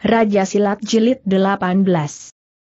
Raja Silat Jilid 18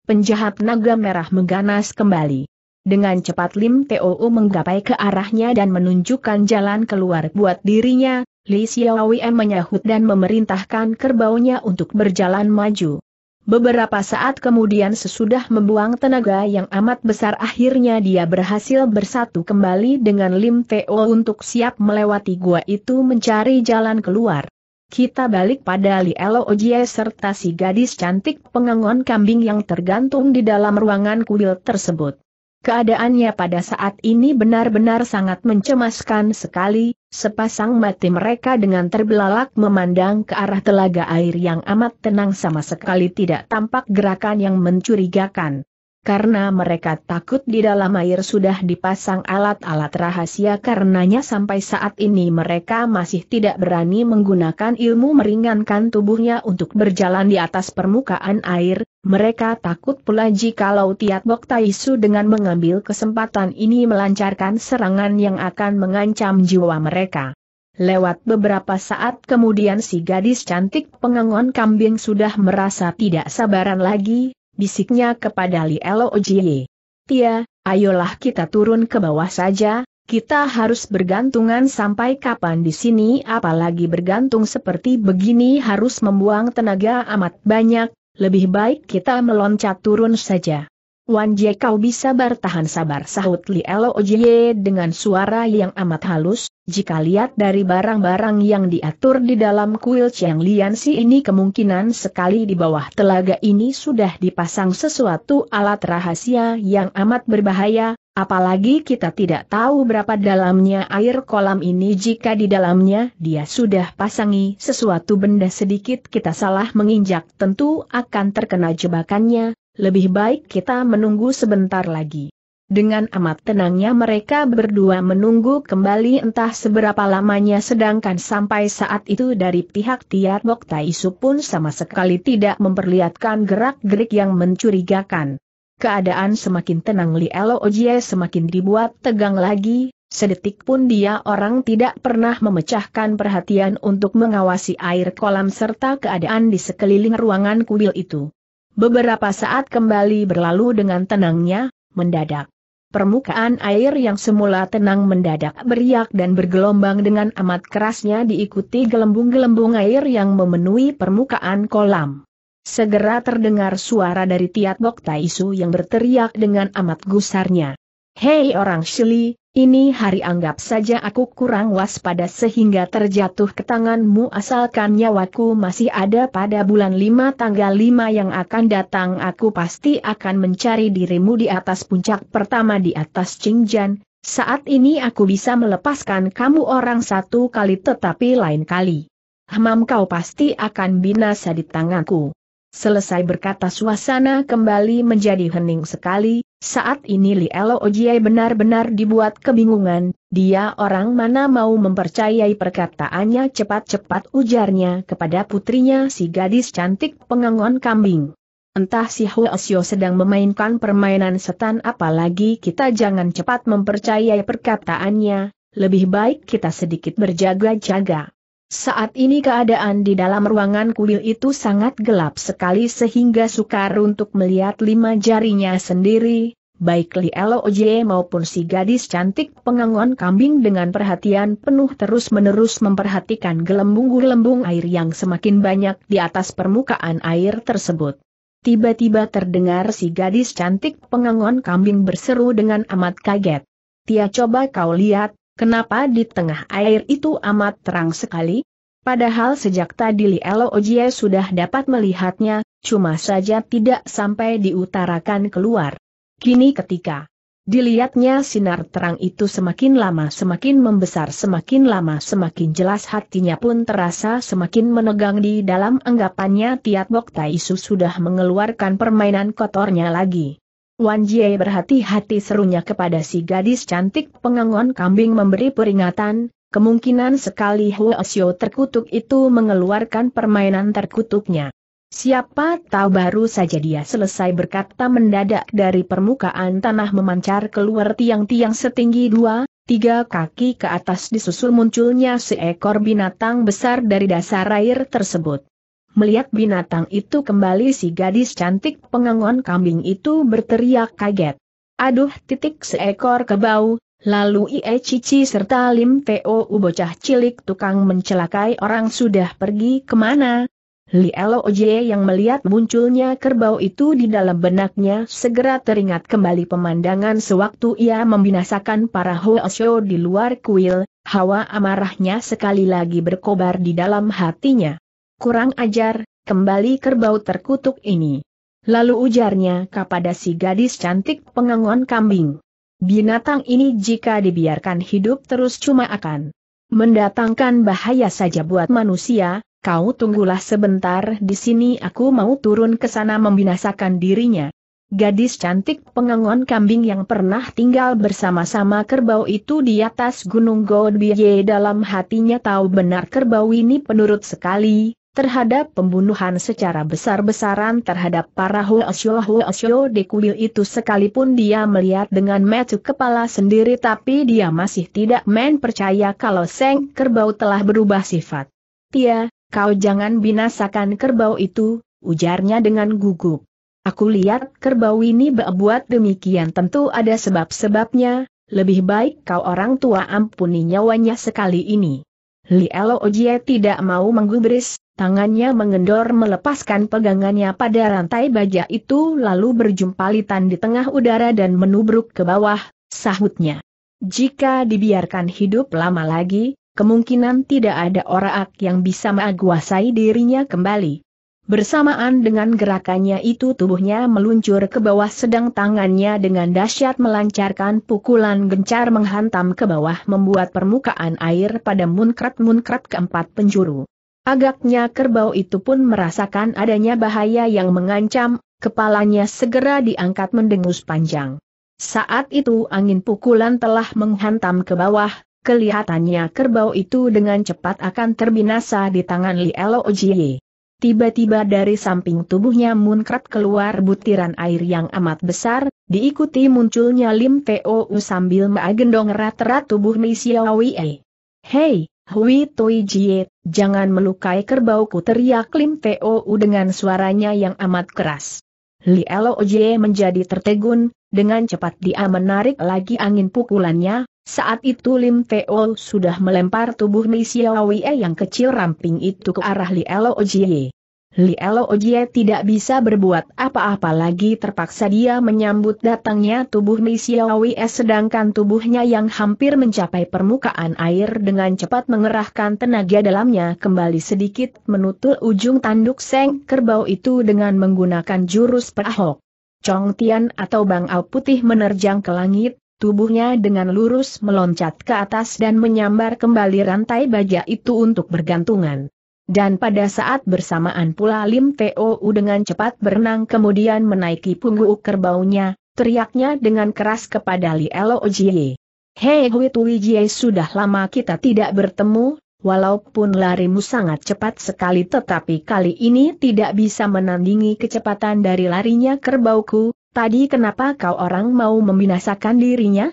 Penjahat naga merah mengganas kembali. Dengan cepat Lim Tou menggapai ke arahnya dan menunjukkan jalan keluar buat dirinya, Li Xiaowei menyahut dan memerintahkan kerbaunya untuk berjalan maju. Beberapa saat kemudian sesudah membuang tenaga yang amat besar akhirnya dia berhasil bersatu kembali dengan Lim Teo untuk siap melewati gua itu mencari jalan keluar. Kita balik pada Li Elo Ojie serta si gadis cantik pengangon kambing yang tergantung di dalam ruangan kuil tersebut. Keadaannya pada saat ini benar-benar sangat mencemaskan sekali, sepasang mati mereka dengan terbelalak memandang ke arah telaga air yang amat tenang sama sekali tidak tampak gerakan yang mencurigakan karena mereka takut di dalam air sudah dipasang alat-alat rahasia karenanya sampai saat ini mereka masih tidak berani menggunakan ilmu meringankan tubuhnya untuk berjalan di atas permukaan air, mereka takut pula jikalau Tiat Bok Taisu dengan mengambil kesempatan ini melancarkan serangan yang akan mengancam jiwa mereka. Lewat beberapa saat kemudian si gadis cantik pengangon kambing sudah merasa tidak sabaran lagi, bisiknya kepada Li Elo Ojie. Tia, ayolah kita turun ke bawah saja, kita harus bergantungan sampai kapan di sini apalagi bergantung seperti begini harus membuang tenaga amat banyak, lebih baik kita meloncat turun saja. Wan Jie kau bisa bertahan sabar sahut Li Elo Ojie dengan suara yang amat halus, jika lihat dari barang-barang yang diatur di dalam kuil Chiang Lian si ini kemungkinan sekali di bawah telaga ini sudah dipasang sesuatu alat rahasia yang amat berbahaya, apalagi kita tidak tahu berapa dalamnya air kolam ini. Jika di dalamnya dia sudah pasangi sesuatu benda sedikit kita salah menginjak tentu akan terkena jebakannya, lebih baik kita menunggu sebentar lagi. Dengan amat tenangnya mereka berdua menunggu kembali entah seberapa lamanya sedangkan sampai saat itu dari pihak Tiat Bok Taisu pun sama sekali tidak memperlihatkan gerak-gerik yang mencurigakan. Keadaan semakin tenang Li Elo Ojie semakin dibuat tegang lagi, sedetik pun dia orang tidak pernah memecahkan perhatian untuk mengawasi air kolam serta keadaan di sekeliling ruangan kuil itu. Beberapa saat kembali berlalu dengan tenangnya, mendadak. Permukaan air yang semula tenang mendadak beriak dan bergelombang dengan amat kerasnya diikuti gelembung-gelembung air yang memenuhi permukaan kolam. Segera terdengar suara dari Tiat Bok Taisu yang berteriak dengan amat gusarnya. Hei orang Shili, ini hari anggap saja aku kurang waspada sehingga terjatuh ke tanganmu asalkan nyawaku masih ada pada bulan 5 tanggal 5 yang akan datang aku pasti akan mencari dirimu di atas puncak pertama di atas Cingjan, saat ini aku bisa melepaskan kamu orang satu kali tetapi lain kali. Hamam kau pasti akan binasa di tanganku. Selesai berkata suasana kembali menjadi hening sekali, saat ini Li Elo Ojie benar-benar dibuat kebingungan, dia orang mana mau mempercayai perkataannya cepat-cepat ujarnya kepada putrinya si gadis cantik pengangon kambing. Entah si Huasyo sedang memainkan permainan setan apalagi kita jangan cepat mempercayai perkataannya, lebih baik kita sedikit berjaga-jaga. Saat ini keadaan di dalam ruangan kuil itu sangat gelap sekali sehingga sukar untuk melihat lima jarinya sendiri, baik Li Oje maupun si gadis cantik pengangon kambing dengan perhatian penuh terus-menerus memperhatikan gelembung-gelembung air yang semakin banyak di atas permukaan air tersebut. Tiba-tiba terdengar si gadis cantik pengangon kambing berseru dengan amat kaget. Tia coba kau lihat, Kenapa di tengah air itu amat terang sekali? Padahal sejak tadi Li Elo sudah dapat melihatnya, cuma saja tidak sampai diutarakan keluar. Kini ketika dilihatnya sinar terang itu semakin lama semakin membesar semakin lama semakin jelas hatinya pun terasa semakin menegang di dalam anggapannya Tiat Bok Taisu sudah mengeluarkan permainan kotornya lagi. Wan Jie berhati-hati serunya kepada si gadis cantik pengangon kambing memberi peringatan, kemungkinan sekali Huasyo terkutuk itu mengeluarkan permainan terkutuknya. Siapa tahu baru saja dia selesai berkata mendadak dari permukaan tanah memancar keluar tiang-tiang setinggi dua, tiga kaki ke atas disusul munculnya seekor binatang besar dari dasar air tersebut. Melihat binatang itu kembali si gadis cantik pengangon kambing itu berteriak kaget. Aduh titik seekor kebau, lalu Ie Cici serta Lim Teo bocah cilik tukang mencelakai orang sudah pergi ke mana? Li Oje yang melihat munculnya kerbau itu di dalam benaknya segera teringat kembali pemandangan sewaktu ia membinasakan para Hoosho di luar kuil, hawa amarahnya sekali lagi berkobar di dalam hatinya. Kurang ajar, kembali kerbau terkutuk ini. Lalu ujarnya kepada si gadis cantik pengangon kambing. Binatang ini jika dibiarkan hidup terus cuma akan mendatangkan bahaya saja buat manusia, kau tunggulah sebentar di sini aku mau turun ke sana membinasakan dirinya. Gadis cantik pengangon kambing yang pernah tinggal bersama-sama kerbau itu di atas gunung Godbiye dalam hatinya tahu benar kerbau ini penurut sekali, terhadap pembunuhan secara besar-besaran terhadap para Huasyo-Huasyo di kuil itu sekalipun dia melihat dengan mata kepala sendiri tapi dia masih tidak main percaya kalau Seng Kerbau telah berubah sifat. Tia, kau jangan binasakan kerbau itu, ujarnya dengan gugup. Aku lihat kerbau ini berbuat demikian tentu ada sebab-sebabnya, lebih baik kau orang tua ampuni nyawanya sekali ini. Li Elo Ojie tidak mau menggubris, Tangannya mengendor melepaskan pegangannya pada rantai baja itu lalu berjumpalitan di tengah udara dan menubruk ke bawah, sahutnya. Jika dibiarkan hidup lama lagi, kemungkinan tidak ada orang yang bisa menguasai dirinya kembali. Bersamaan dengan gerakannya itu tubuhnya meluncur ke bawah sedang tangannya dengan dahsyat melancarkan pukulan gencar menghantam ke bawah membuat permukaan air pada munkrat-munkrat keempat penjuru. Agaknya kerbau itu pun merasakan adanya bahaya yang mengancam, kepalanya segera diangkat mendengus panjang. Saat itu angin pukulan telah menghantam ke bawah, kelihatannya kerbau itu dengan cepat akan terbinasa di tangan Li Elo Ojie. Tiba-tiba dari samping tubuhnya munkrat keluar butiran air yang amat besar, diikuti munculnya Lim Teo sambil mengagendong erat-erat tubuh Ni Xiaowie. Hei, Hui Tui Jie, jangan melukai kerbauku teriak Lim Teo dengan suaranya yang amat keras. Li Elo Jie menjadi tertegun, dengan cepat dia menarik lagi angin pukulannya, saat itu Lim Teo sudah melempar tubuh Ni Xiaowie yang kecil ramping itu ke arah Li Elo Jie. Li Ojie tidak bisa berbuat apa-apa lagi terpaksa dia menyambut datangnya tubuh Ni Xiaowie sedangkan tubuhnya yang hampir mencapai permukaan air dengan cepat mengerahkan tenaga dalamnya kembali sedikit menutul ujung tanduk seng kerbau itu dengan menggunakan jurus perahok. Chong Tian atau Bang Au putih menerjang ke langit, tubuhnya dengan lurus meloncat ke atas dan menyambar kembali rantai baja itu untuk bergantungan. Dan pada saat bersamaan pula Lim Teo dengan cepat berenang kemudian menaiki punggung kerbaunya, teriaknya dengan keras kepada Li Elo Ojie. Hei Hui Tui Jie sudah lama kita tidak bertemu, walaupun larimu sangat cepat sekali tetapi kali ini tidak bisa menandingi kecepatan dari larinya kerbauku, tadi kenapa kau orang mau membinasakan dirinya?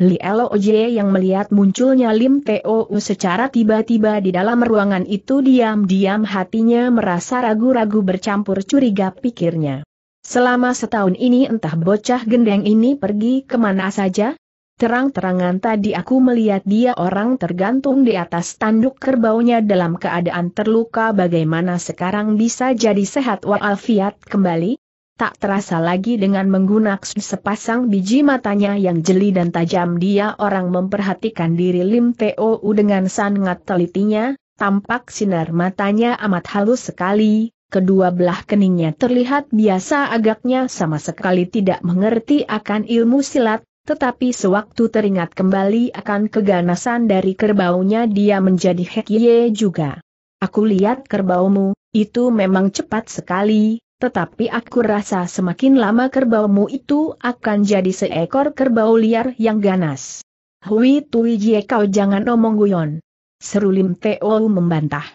Li Oje yang melihat munculnya Lim Teo secara tiba-tiba di dalam ruangan itu diam-diam hatinya merasa ragu-ragu bercampur curiga pikirnya. Selama setahun ini entah bocah gendeng ini pergi ke mana saja? Terang-terangan tadi aku melihat dia orang tergantung di atas tanduk kerbaunya dalam keadaan terluka bagaimana sekarang bisa jadi sehat walafiat kembali? Tak terasa lagi dengan menggunakan sepasang biji matanya yang jeli dan tajam dia orang memperhatikan diri Lim Teo dengan sangat telitinya, tampak sinar matanya amat halus sekali, kedua belah keningnya terlihat biasa agaknya sama sekali tidak mengerti akan ilmu silat, tetapi sewaktu teringat kembali akan keganasan dari kerbaunya dia menjadi hekye juga. Aku lihat kerbaumu, itu memang cepat sekali, tetapi aku rasa semakin lama kerbaumu itu akan jadi seekor kerbau liar yang ganas. Hui Tui Jie kau jangan omong guyon. Seru Lim Teo membantah.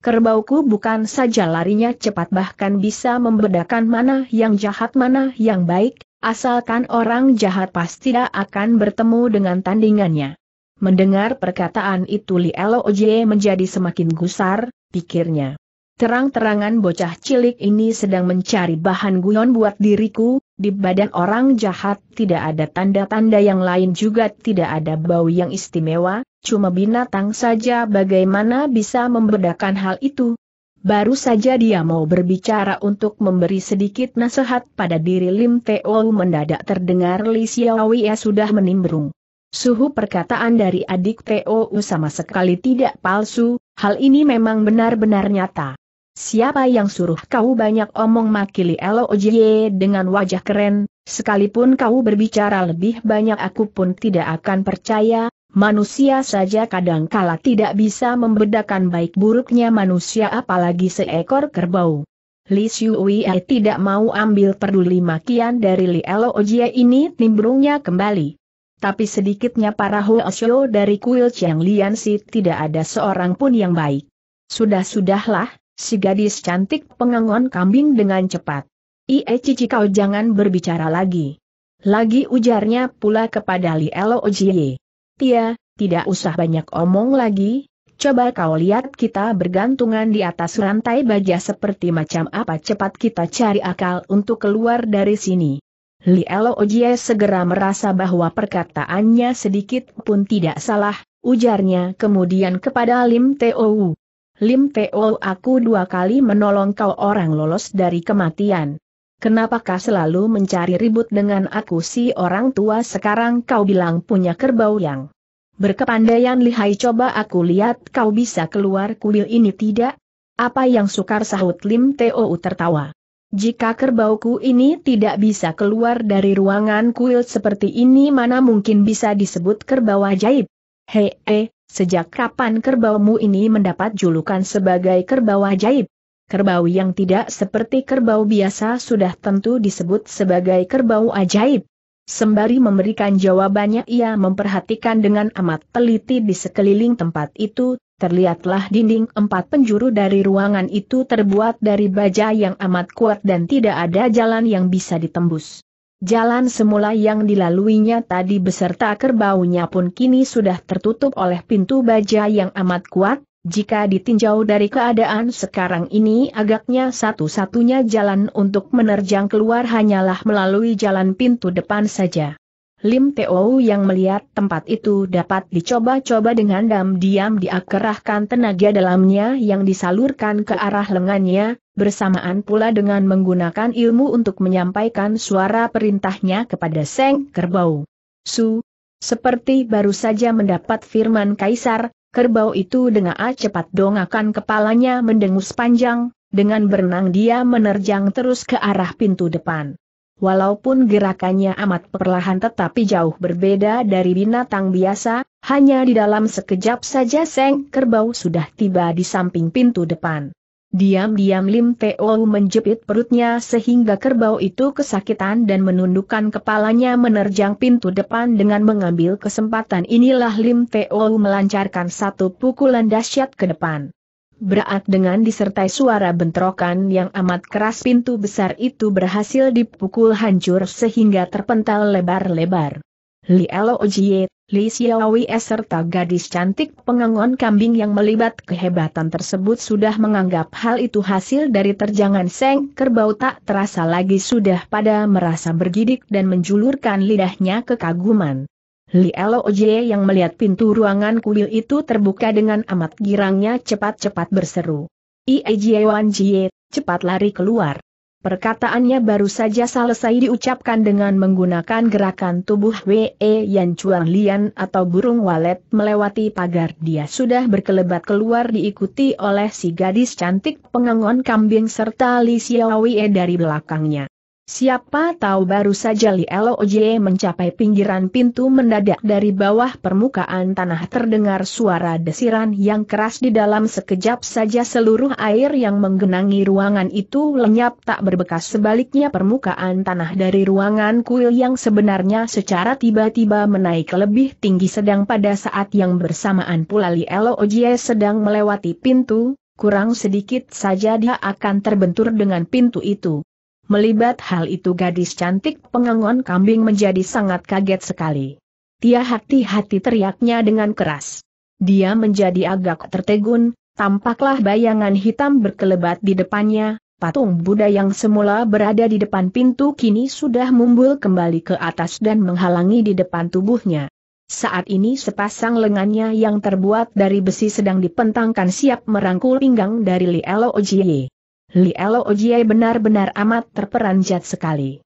Kerbauku bukan saja larinya cepat bahkan bisa membedakan mana yang jahat mana yang baik, asalkan orang jahat pasti tidak akan bertemu dengan tandingannya. Mendengar perkataan itu Li Elo Oje menjadi semakin gusar, pikirnya. Terang-terangan bocah cilik ini sedang mencari bahan guyon buat diriku, di badan orang jahat tidak ada tanda-tanda yang lain juga tidak ada bau yang istimewa, cuma binatang saja bagaimana bisa membedakan hal itu. Baru saja dia mau berbicara untuk memberi sedikit nasihat pada diri Lim Teo mendadak terdengar Li Xiaowie sudah menimbrung. Suhu perkataan dari adik Teo sama sekali tidak palsu, hal ini memang benar-benar nyata. Siapa yang suruh kau banyak omong makili LOJ dengan wajah keren, sekalipun kau berbicara lebih banyak aku pun tidak akan percaya, manusia saja kadang-kala tidak bisa membedakan baik buruknya manusia apalagi seekor kerbau. Li Xiui tidak mau ambil peduli makian dari Li LOJ ini timbrungnya kembali. Tapi sedikitnya para Huosho dari kuil Chiang Lian si tidak ada seorang pun yang baik. Sudah-sudahlah, si gadis cantik pengangon kambing dengan cepat. Ie cici kau jangan berbicara lagi. Lagi ujarnya pula kepada Li Elo Ojie. Tia, tidak usah banyak omong lagi, coba kau lihat kita bergantungan di atas rantai baja seperti macam apa cepat kita cari akal untuk keluar dari sini. Li Elo Ojie segera merasa bahwa perkataannya sedikit pun tidak salah, ujarnya kemudian kepada Lim Tou. Lim Teo aku dua kali menolong kau orang lolos dari kematian. Kenapakah selalu mencari ribut dengan aku si orang tua sekarang kau bilang punya kerbau yang berkepandaian lihai coba aku lihat kau bisa keluar kuil ini tidak? Apa yang sukar sahut Lim Teo tertawa. Jika kerbauku ini tidak bisa keluar dari ruangan kuil seperti ini mana mungkin bisa disebut kerbau ajaib? Hei, eh, Sejak kapan kerbaumu ini mendapat julukan sebagai kerbau ajaib? Kerbau yang tidak seperti kerbau biasa sudah tentu disebut sebagai kerbau ajaib. Sembari memberikan jawabannya ia memperhatikan dengan amat teliti di sekeliling tempat itu, terlihatlah dinding empat penjuru dari ruangan itu terbuat dari baja yang amat kuat dan tidak ada jalan yang bisa ditembus. Jalan semula yang dilaluinya tadi beserta kerbaunya pun kini sudah tertutup oleh pintu baja yang amat kuat, jika ditinjau dari keadaan sekarang ini agaknya satu-satunya jalan untuk menerjang keluar hanyalah melalui jalan pintu depan saja. Lim Teo yang melihat tempat itu dapat dicoba-coba dengan diam-diam diakerahkan tenaga dalamnya yang disalurkan ke arah lengannya, bersamaan pula dengan menggunakan ilmu untuk menyampaikan suara perintahnya kepada Seng Kerbau. Su, seperti baru saja mendapat firman Kaisar, kerbau itu dengan cepat dongakan kepalanya mendengus panjang, dengan berenang dia menerjang terus ke arah pintu depan. Walaupun gerakannya amat perlahan tetapi jauh berbeda dari binatang biasa, hanya di dalam sekejap saja Seng Kerbau sudah tiba di samping pintu depan. Diam-diam Lim Teo menjepit perutnya sehingga kerbau itu kesakitan dan menundukkan kepalanya menerjang pintu depan dengan mengambil kesempatan inilah Lim Teo melancarkan satu pukulan dahsyat ke depan. Berat dengan disertai suara bentrokan yang amat keras pintu besar itu berhasil dipukul hancur sehingga terpental lebar-lebar. Li Elo Ojie, Li Xiaowi serta gadis cantik pengangon kambing yang melibat kehebatan tersebut sudah menganggap hal itu hasil dari terjangan seng kerbau tak terasa lagi sudah pada merasa bergidik dan menjulurkan lidahnya kekaguman. Li Oje yang melihat pintu ruangan kuil itu terbuka dengan amat girangnya cepat-cepat berseru. Ie Wan Jie, cepat lari keluar. Perkataannya baru saja selesai diucapkan dengan menggunakan gerakan tubuh Wei Yan Chuang Lian atau burung walet melewati pagar dia sudah berkelebat keluar diikuti oleh si gadis cantik pengangon kambing serta Li Xiaowie dari belakangnya. Siapa tahu baru saja Li Oje mencapai pinggiran pintu mendadak dari bawah permukaan tanah terdengar suara desiran yang keras di dalam sekejap saja seluruh air yang menggenangi ruangan itu lenyap tak berbekas sebaliknya permukaan tanah dari ruangan kuil yang sebenarnya secara tiba-tiba menaik lebih tinggi sedang pada saat yang bersamaan pula Li Oje sedang melewati pintu, kurang sedikit saja dia akan terbentur dengan pintu itu. Melibat hal itu gadis cantik pengangon kambing menjadi sangat kaget sekali. Tia hati-hati teriaknya dengan keras. Dia menjadi agak tertegun, Tampaklah bayangan hitam berkelebat di depannya, patung Buddha yang semula berada di depan pintu kini sudah mumbul kembali ke atas dan menghalangi di depan tubuhnya. Saat ini sepasang lengannya yang terbuat dari besi sedang dipentangkan siap merangkul pinggang dari Li Elo Ojie. Li Elo benar-benar amat terperanjat sekali.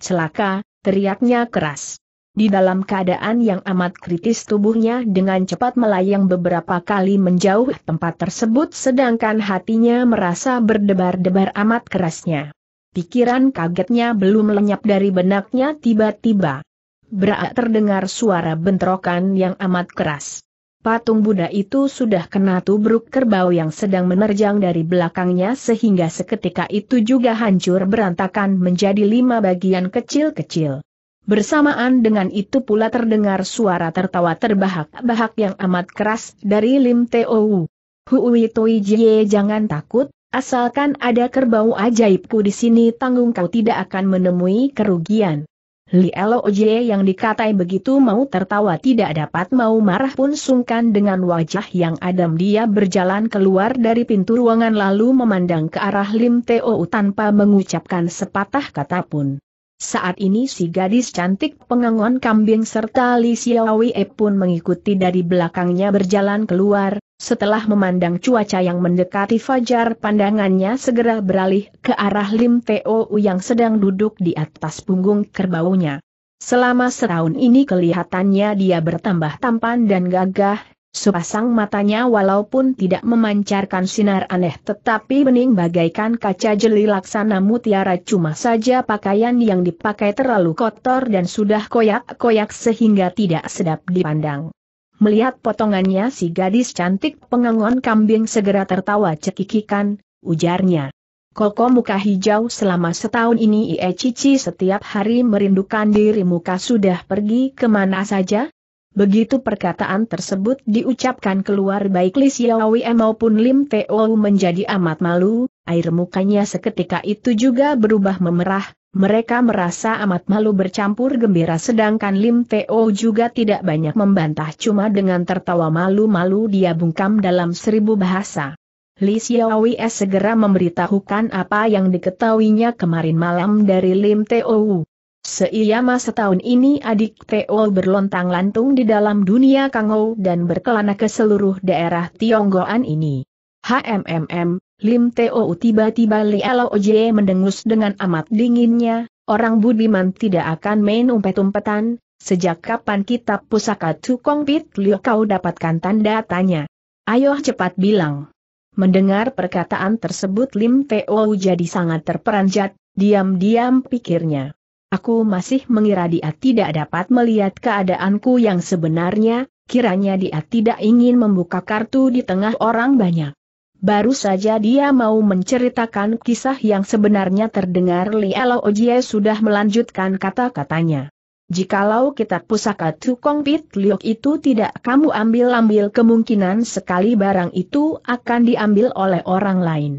Celaka, teriaknya keras. Di dalam keadaan yang amat kritis tubuhnya dengan cepat melayang beberapa kali menjauh tempat tersebut sedangkan hatinya merasa berdebar-debar amat kerasnya. Pikiran kagetnya belum lenyap dari benaknya tiba-tiba. Berak terdengar suara bentrokan yang amat keras. Patung Buddha itu sudah kena tubruk kerbau yang sedang menerjang dari belakangnya sehingga seketika itu juga hancur berantakan menjadi lima bagian kecil-kecil. Bersamaan dengan itu pula terdengar suara tertawa terbahak-bahak yang amat keras dari Lim Teo. Hui Toi Jie jangan takut, asalkan ada kerbau ajaibku di sini tanggung kau tidak akan menemui kerugian. Li Elo Jie yang dikatai begitu mau tertawa tidak dapat mau marah pun sungkan dengan wajah yang adem dia berjalan keluar dari pintu ruangan lalu memandang ke arah Lim Teo tanpa mengucapkan sepatah kata pun. Saat ini si gadis cantik pengangon kambing serta Li Xiaowei pun mengikuti dari belakangnya berjalan keluar, setelah memandang cuaca yang mendekati fajar pandangannya segera beralih ke arah Lim Teo yang sedang duduk di atas punggung kerbaunya. Selama setahun ini kelihatannya dia bertambah tampan dan gagah, Sepasang matanya walaupun tidak memancarkan sinar aneh tetapi bening bagaikan kaca jeli laksana mutiara cuma saja pakaian yang dipakai terlalu kotor dan sudah koyak-koyak sehingga tidak sedap dipandang. Melihat potongannya si gadis cantik pengangon kambing segera tertawa cekikikan, ujarnya. Koko muka hijau selama setahun ini Ie Cici setiap hari merindukan diri muka sudah pergi ke mana saja? Begitu perkataan tersebut diucapkan keluar baik Li Xiaowi maupun Lim Teo menjadi amat malu, air mukanya seketika itu juga berubah memerah, mereka merasa amat malu bercampur gembira sedangkan Lim Teo juga tidak banyak membantah cuma dengan tertawa malu-malu dia bungkam dalam seribu bahasa. Li Xiaowi segera memberitahukan apa yang diketahuinya kemarin malam dari Lim Teo. Seiyama setahun ini adik Teo berlontang-lantung di dalam dunia Kangou dan berkelana ke seluruh daerah Tionggoan ini. HMMM, Lim Teo tiba-tiba Li Oje mendengus dengan amat dinginnya, orang budiman tidak akan main umpet-umpetan, sejak kapan kitab pusaka Tukong Pit Liu kau dapatkan tanda tanya. Ayo cepat bilang. Mendengar perkataan tersebut Lim Teo jadi sangat terperanjat, diam-diam pikirnya. Aku masih mengira dia tidak dapat melihat keadaanku yang sebenarnya, kiranya dia tidak ingin membuka kartu di tengah orang banyak. Baru saja dia mau menceritakan kisah yang sebenarnya terdengar Li Elo Ojie sudah melanjutkan kata-katanya. Jikalau kitab pusaka Tukong Pit Liok itu tidak kamu ambil-ambil kemungkinan sekali barang itu akan diambil oleh orang lain.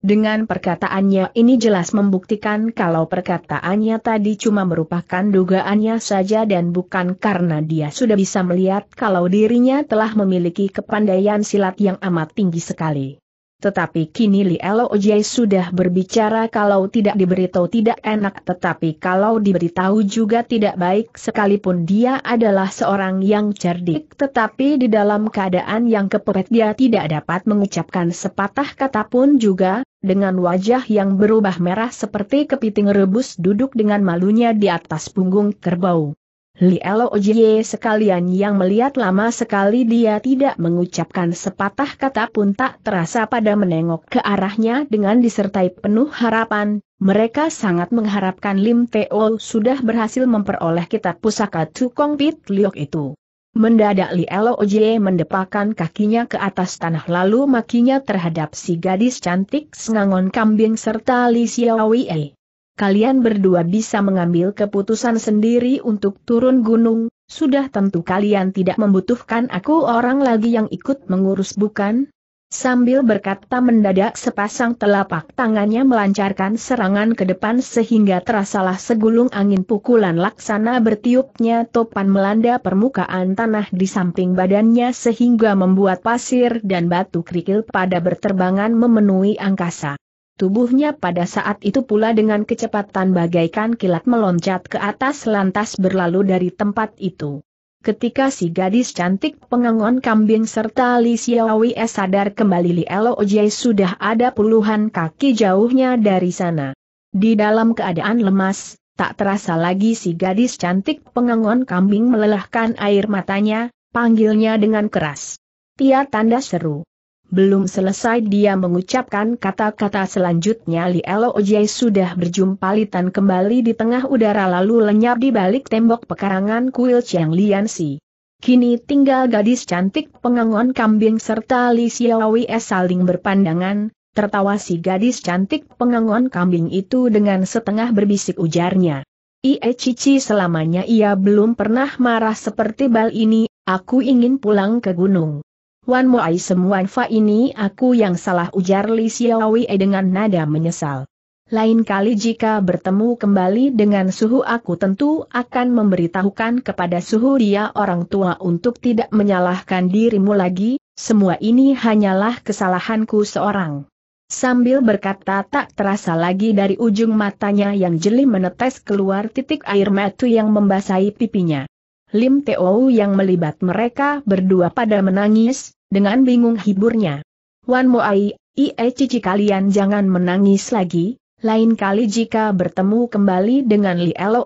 Dengan perkataannya ini jelas membuktikan kalau perkataannya tadi cuma merupakan dugaannya saja dan bukan karena dia sudah bisa melihat kalau dirinya telah memiliki kepandaian silat yang amat tinggi sekali. Tetapi kini Li Ojai sudah berbicara kalau tidak diberitahu tidak enak tetapi kalau diberitahu juga tidak baik sekalipun dia adalah seorang yang cerdik tetapi di dalam keadaan yang kepepet dia tidak dapat mengucapkan sepatah kata pun juga, dengan wajah yang berubah merah seperti kepiting rebus duduk dengan malunya di atas punggung kerbau. Li Elo Ojie sekalian yang melihat lama sekali dia tidak mengucapkan sepatah kata pun tak terasa pada menengok ke arahnya dengan disertai penuh harapan, mereka sangat mengharapkan Lim Teo sudah berhasil memperoleh kitab pusaka Tukong Pit Liok itu. Mendadak Li Elo Ojie mendepakan kakinya ke atas tanah lalu makinya terhadap si gadis cantik sengangon kambing serta Li Xiaowei kalian berdua bisa mengambil keputusan sendiri untuk turun gunung, sudah tentu kalian tidak membutuhkan aku orang lagi yang ikut mengurus bukan? Sambil berkata mendadak sepasang telapak tangannya melancarkan serangan ke depan sehingga terasalah segulung angin pukulan laksana bertiupnya topan melanda permukaan tanah di samping badannya sehingga membuat pasir dan batu kerikil pada berterbangan memenuhi angkasa. Tubuhnya pada saat itu pula dengan kecepatan bagaikan kilat meloncat ke atas lantas berlalu dari tempat itu. Ketika si gadis cantik pengangon kambing serta Li Xiaowi sadar kembali Li Elo Ojai sudah ada puluhan kaki jauhnya dari sana. Di dalam keadaan lemas, tak terasa lagi si gadis cantik pengangon kambing melelahkan air matanya, panggilnya dengan keras. Tia tanda seru. Belum selesai dia mengucapkan kata-kata selanjutnya Li Elo Ojai sudah berjumpalitan kembali di tengah udara lalu lenyap di balik tembok pekarangan kuil Chiang Lian Si. Kini tinggal gadis cantik pengangon kambing serta Li Xiaowi saling berpandangan, tertawa si gadis cantik pengangon kambing itu dengan setengah berbisik ujarnya. Ie Cici selamanya ia belum pernah marah seperti bal ini, aku ingin pulang ke gunung. Wan Moai semua fa ini aku yang salah ujar Li Xiaowi dengan nada menyesal. Lain kali jika bertemu kembali dengan suhu aku tentu akan memberitahukan kepada suhu dia orang tua untuk tidak menyalahkan dirimu lagi, semua ini hanyalah kesalahanku seorang. Sambil berkata tak terasa lagi dari ujung matanya yang jeli menetes keluar titik air mata yang membasahi pipinya. Lim Teo yang melibat mereka berdua pada menangis, dengan bingung hiburnya. Wan Moai, Ie Cici kalian jangan menangis lagi, lain kali jika bertemu kembali dengan Li Elo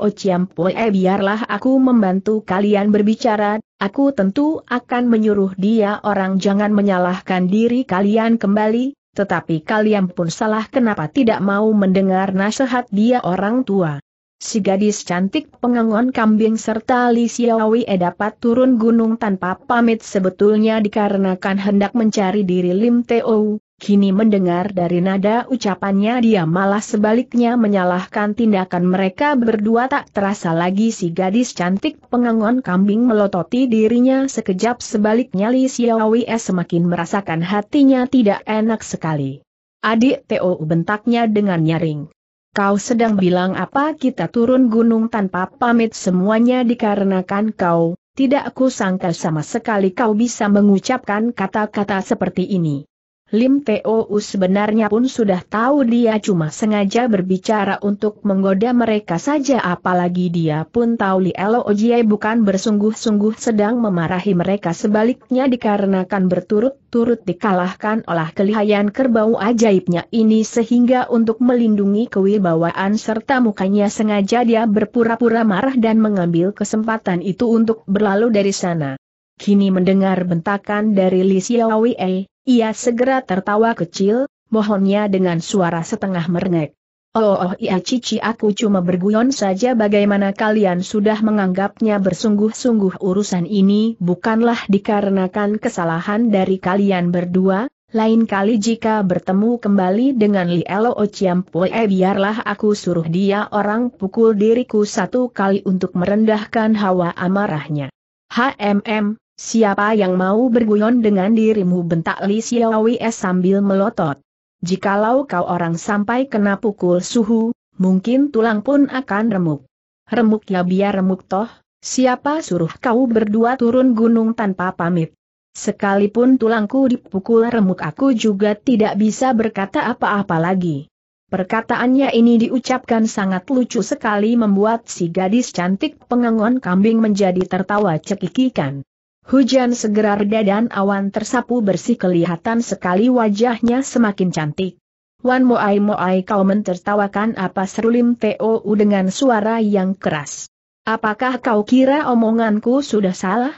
Poe biarlah aku membantu kalian berbicara, aku tentu akan menyuruh dia. Orang jangan menyalahkan diri kalian kembali, tetapi kalian pun salah kenapa tidak mau mendengar nasihat dia orang tua si gadis cantik pengangon kambing serta Li Xiaowi e dapat turun gunung tanpa pamit sebetulnya dikarenakan hendak mencari diri Lim Teo, kini mendengar dari nada ucapannya dia malah sebaliknya menyalahkan tindakan mereka berdua tak terasa lagi si gadis cantik pengangon kambing melototi dirinya sekejap sebaliknya Li Xiaowi e semakin merasakan hatinya tidak enak sekali. Adik Teo bentaknya dengan nyaring. Kau sedang bilang apa kita turun gunung tanpa pamit semuanya dikarenakan kau, tidak aku sangka sama sekali kau bisa mengucapkan kata-kata seperti ini. Lim Teo sebenarnya pun sudah tahu dia cuma sengaja berbicara untuk menggoda mereka saja apalagi dia pun tahu Li Elo Ojie bukan bersungguh-sungguh sedang memarahi mereka sebaliknya dikarenakan berturut-turut dikalahkan oleh kelihayan kerbau ajaibnya ini sehingga untuk melindungi kewibawaan serta mukanya sengaja dia berpura-pura marah dan mengambil kesempatan itu untuk berlalu dari sana. Kini mendengar bentakan dari Li Xiaowie, ia segera tertawa kecil, mohonnya dengan suara setengah merengek. Oh, oh iya Cici aku cuma berguyon saja bagaimana kalian sudah menganggapnya bersungguh-sungguh urusan ini bukanlah dikarenakan kesalahan dari kalian berdua, lain kali jika bertemu kembali dengan Li Elo Ociampoe biarlah aku suruh dia orang pukul diriku satu kali untuk merendahkan hawa amarahnya. HMM, Siapa yang mau berguyon dengan dirimu bentak Li Xiaowi sambil melotot. Jikalau kau orang sampai kena pukul suhu, mungkin tulang pun akan remuk. Remuk ya biar remuk toh, siapa suruh kau berdua turun gunung tanpa pamit. Sekalipun tulangku dipukul remuk aku juga tidak bisa berkata apa-apa lagi. Perkataannya ini diucapkan sangat lucu sekali membuat si gadis cantik pengangon kambing menjadi tertawa cekikikan. Hujan segera reda dan awan tersapu bersih kelihatan sekali wajahnya semakin cantik. Wan Moai Moai kau mentertawakan apa serulim Tou dengan suara yang keras. Apakah kau kira omonganku sudah salah?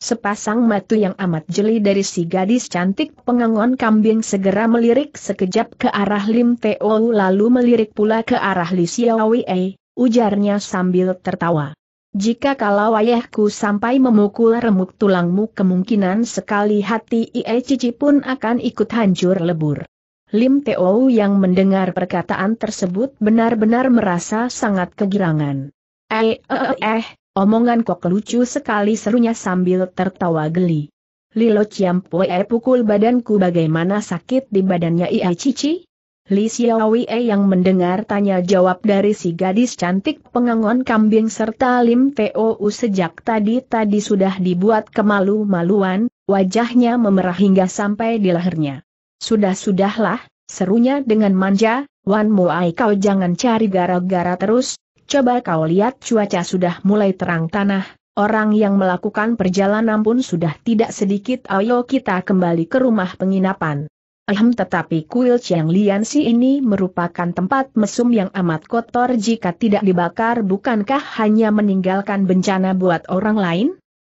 Sepasang mata yang amat jeli dari si gadis cantik pengangon kambing segera melirik sekejap ke arah Lim Tou lalu melirik pula ke arah Li Xiaowei, ujarnya sambil tertawa. Jika kalau ayahku sampai memukul remuk tulangmu kemungkinan sekali hati Ie Cici pun akan ikut hancur lebur. Lim Teo yang mendengar perkataan tersebut benar-benar merasa sangat kegirangan. Eh, eh, eh, omongan kok lucu sekali serunya sambil tertawa geli. Lilo Ciampoe pukul badanku bagaimana sakit di badannya Ia Cici? Li Xiaowie yang mendengar tanya jawab dari si gadis cantik pengangon kambing serta Lim Tou sejak tadi-tadi sudah dibuat kemalu-maluan, wajahnya memerah hingga sampai di lehernya. Sudah-sudahlah, serunya dengan manja, Wan Moai kau jangan cari gara-gara terus, coba kau lihat cuaca sudah mulai terang tanah, Orang yang melakukan perjalanan pun sudah tidak sedikit ayo kita kembali ke rumah penginapan. Ahem tetapi kuil Chiang Lian Si ini merupakan tempat mesum yang amat kotor jika tidak dibakar bukankah hanya meninggalkan bencana buat orang lain?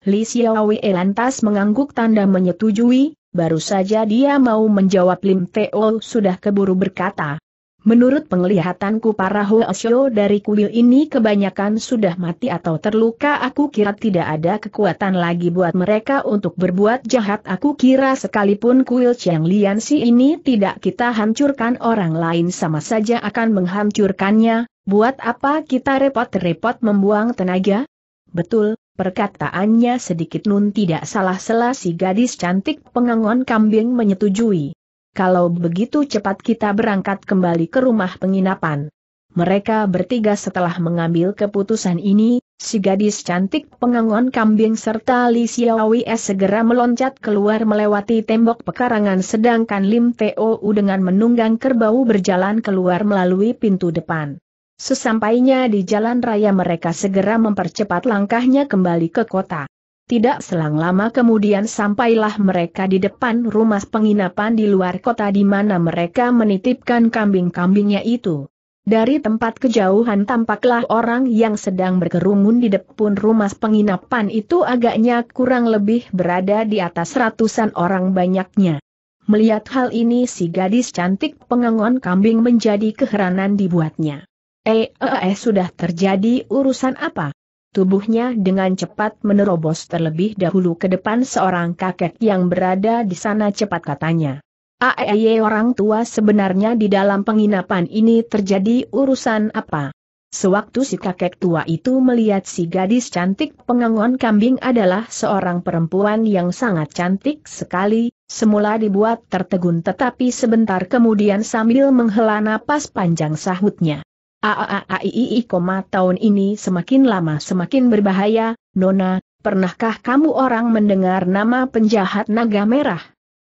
Li Xiaowei lantas mengangguk tanda menyetujui, baru saja dia mau menjawab Lim Teo sudah keburu berkata, Menurut penglihatanku para Hoesyo dari kuil ini kebanyakan sudah mati atau terluka. Aku kira tidak ada kekuatan lagi buat mereka untuk berbuat jahat. Aku kira sekalipun kuil Chiang Lian Si ini tidak kita hancurkan orang lain sama saja akan menghancurkannya, buat apa kita repot-repot membuang tenaga? Betul, perkataannya sedikit nun. Tidak salah salah si gadis cantik pengangon kambing menyetujui kalau begitu cepat kita berangkat kembali ke rumah penginapan. Mereka bertiga setelah mengambil keputusan ini, si gadis cantik pengangon kambing serta Li Xiaowie segera meloncat keluar melewati tembok pekarangan sedangkan Lim Tou dengan menunggang kerbau berjalan keluar melalui pintu depan. Sesampainya di jalan raya mereka segera mempercepat langkahnya kembali ke kota. Tidak selang lama kemudian sampailah mereka di depan rumah penginapan di luar kota di mana mereka menitipkan kambing-kambingnya itu. Dari tempat kejauhan tampaklah orang yang sedang berkerumun di depan rumah penginapan itu agaknya kurang lebih berada di atas ratusan orang banyaknya. Melihat hal ini si gadis cantik pengangon kambing menjadi keheranan dibuatnya. Eh, eh, eh, sudah terjadi urusan apa? Tubuhnya dengan cepat menerobos terlebih dahulu ke depan seorang kakek yang berada di sana cepat katanya. Aeye orang tua sebenarnya di dalam penginapan ini terjadi urusan apa? Sewaktu si kakek tua itu melihat si gadis cantik pengangon kambing adalah seorang perempuan yang sangat cantik sekali, semula dibuat tertegun tetapi sebentar kemudian sambil menghela napas panjang sahutnya. Aaaiii koma tahun ini semakin lama semakin berbahaya, Nona, pernahkah kamu orang mendengar nama penjahat naga merah?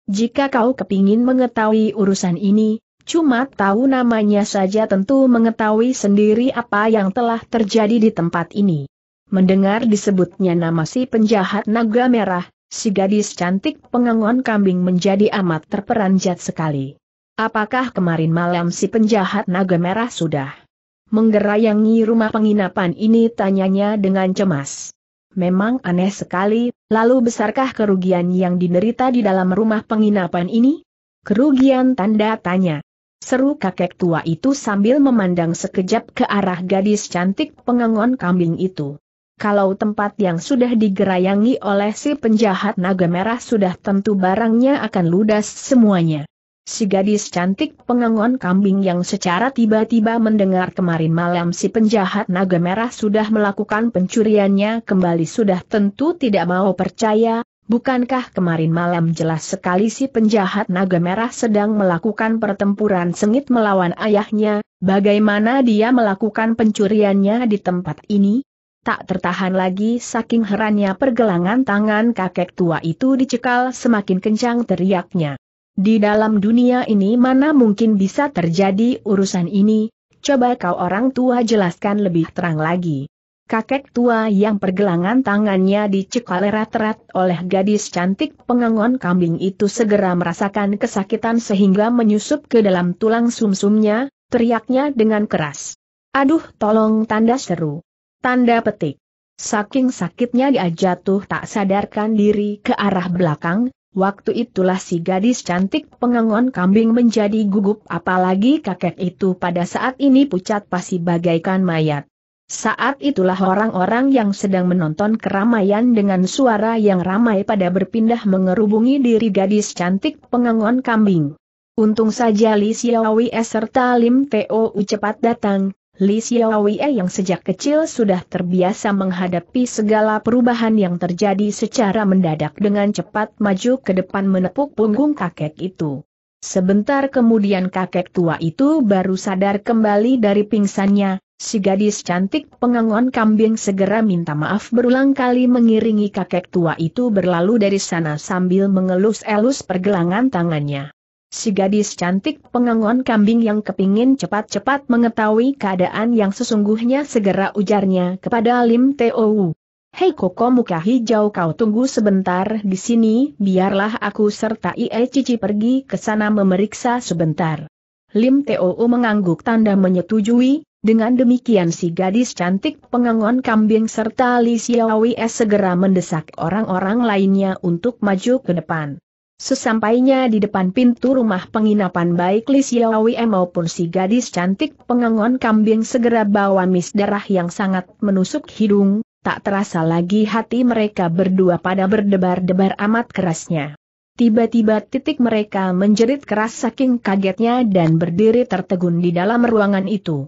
Jika kau kepingin mengetahui urusan ini, cuma tahu namanya saja tentu mengetahui sendiri apa yang telah terjadi di tempat ini. Mendengar disebutnya nama si penjahat naga merah, si gadis cantik pengangon kambing menjadi amat terperanjat sekali. Apakah kemarin malam si penjahat naga merah sudah menggerayangi rumah penginapan ini tanyanya dengan cemas. Memang aneh sekali, lalu besarkah kerugian yang diderita di dalam rumah penginapan ini? Kerugian tanda tanya. Seru kakek tua itu sambil memandang sekejap ke arah gadis cantik pengangon kambing itu. Kalau tempat yang sudah digerayangi oleh si penjahat naga merah sudah tentu barangnya akan ludas semuanya si gadis cantik pengangon kambing yang secara tiba-tiba mendengar kemarin malam si penjahat naga merah sudah melakukan pencuriannya kembali sudah tentu tidak mau percaya, bukankah kemarin malam jelas sekali si penjahat naga merah sedang melakukan pertempuran sengit melawan ayahnya, bagaimana dia melakukan pencuriannya di tempat ini? Tak tertahan lagi saking herannya pergelangan tangan kakek tua itu dicekal semakin kencang teriaknya. Di dalam dunia ini mana mungkin bisa terjadi urusan ini, coba kau orang tua jelaskan lebih terang lagi. Kakek tua yang pergelangan tangannya dicekal erat-erat oleh gadis cantik pengangon kambing itu segera merasakan kesakitan sehingga menyusup ke dalam tulang sumsumnya, teriaknya dengan keras. Aduh tolong tanda seru. Tanda petik. Saking sakitnya dia jatuh tak sadarkan diri ke arah belakang, Waktu itulah si gadis cantik pengangon kambing menjadi gugup apalagi kakek itu pada saat ini pucat pasti bagaikan mayat. Saat itulah orang-orang yang sedang menonton keramaian dengan suara yang ramai pada berpindah mengerubungi diri gadis cantik pengangon kambing. Untung saja Li Xiaowi serta Lim Teo cepat datang, Li Xiaowei yang sejak kecil sudah terbiasa menghadapi segala perubahan yang terjadi secara mendadak dengan cepat maju ke depan menepuk punggung kakek itu. Sebentar kemudian kakek tua itu baru sadar kembali dari pingsannya, si gadis cantik pengangon kambing segera minta maaf berulang kali mengiringi kakek tua itu berlalu dari sana sambil mengelus-elus pergelangan tangannya. Si gadis cantik pengangon kambing yang kepingin cepat-cepat mengetahui keadaan yang sesungguhnya segera ujarnya kepada Lim Tou. Hei koko muka hijau kau tunggu sebentar di sini, biarlah aku serta Ie Cici pergi ke sana memeriksa sebentar. Lim Tou mengangguk tanda menyetujui, dengan demikian si gadis cantik pengangon kambing serta Li Xiaowi segera mendesak orang-orang lainnya untuk maju ke depan. Sesampainya di depan pintu rumah penginapan baik Li Xiaowi maupun si gadis cantik pengangon kambing segera bawa mis darah yang sangat menusuk hidung, tak terasa lagi hati mereka berdua pada berdebar-debar amat kerasnya. Tiba-tiba titik mereka menjerit keras saking kagetnya dan berdiri tertegun di dalam ruangan itu.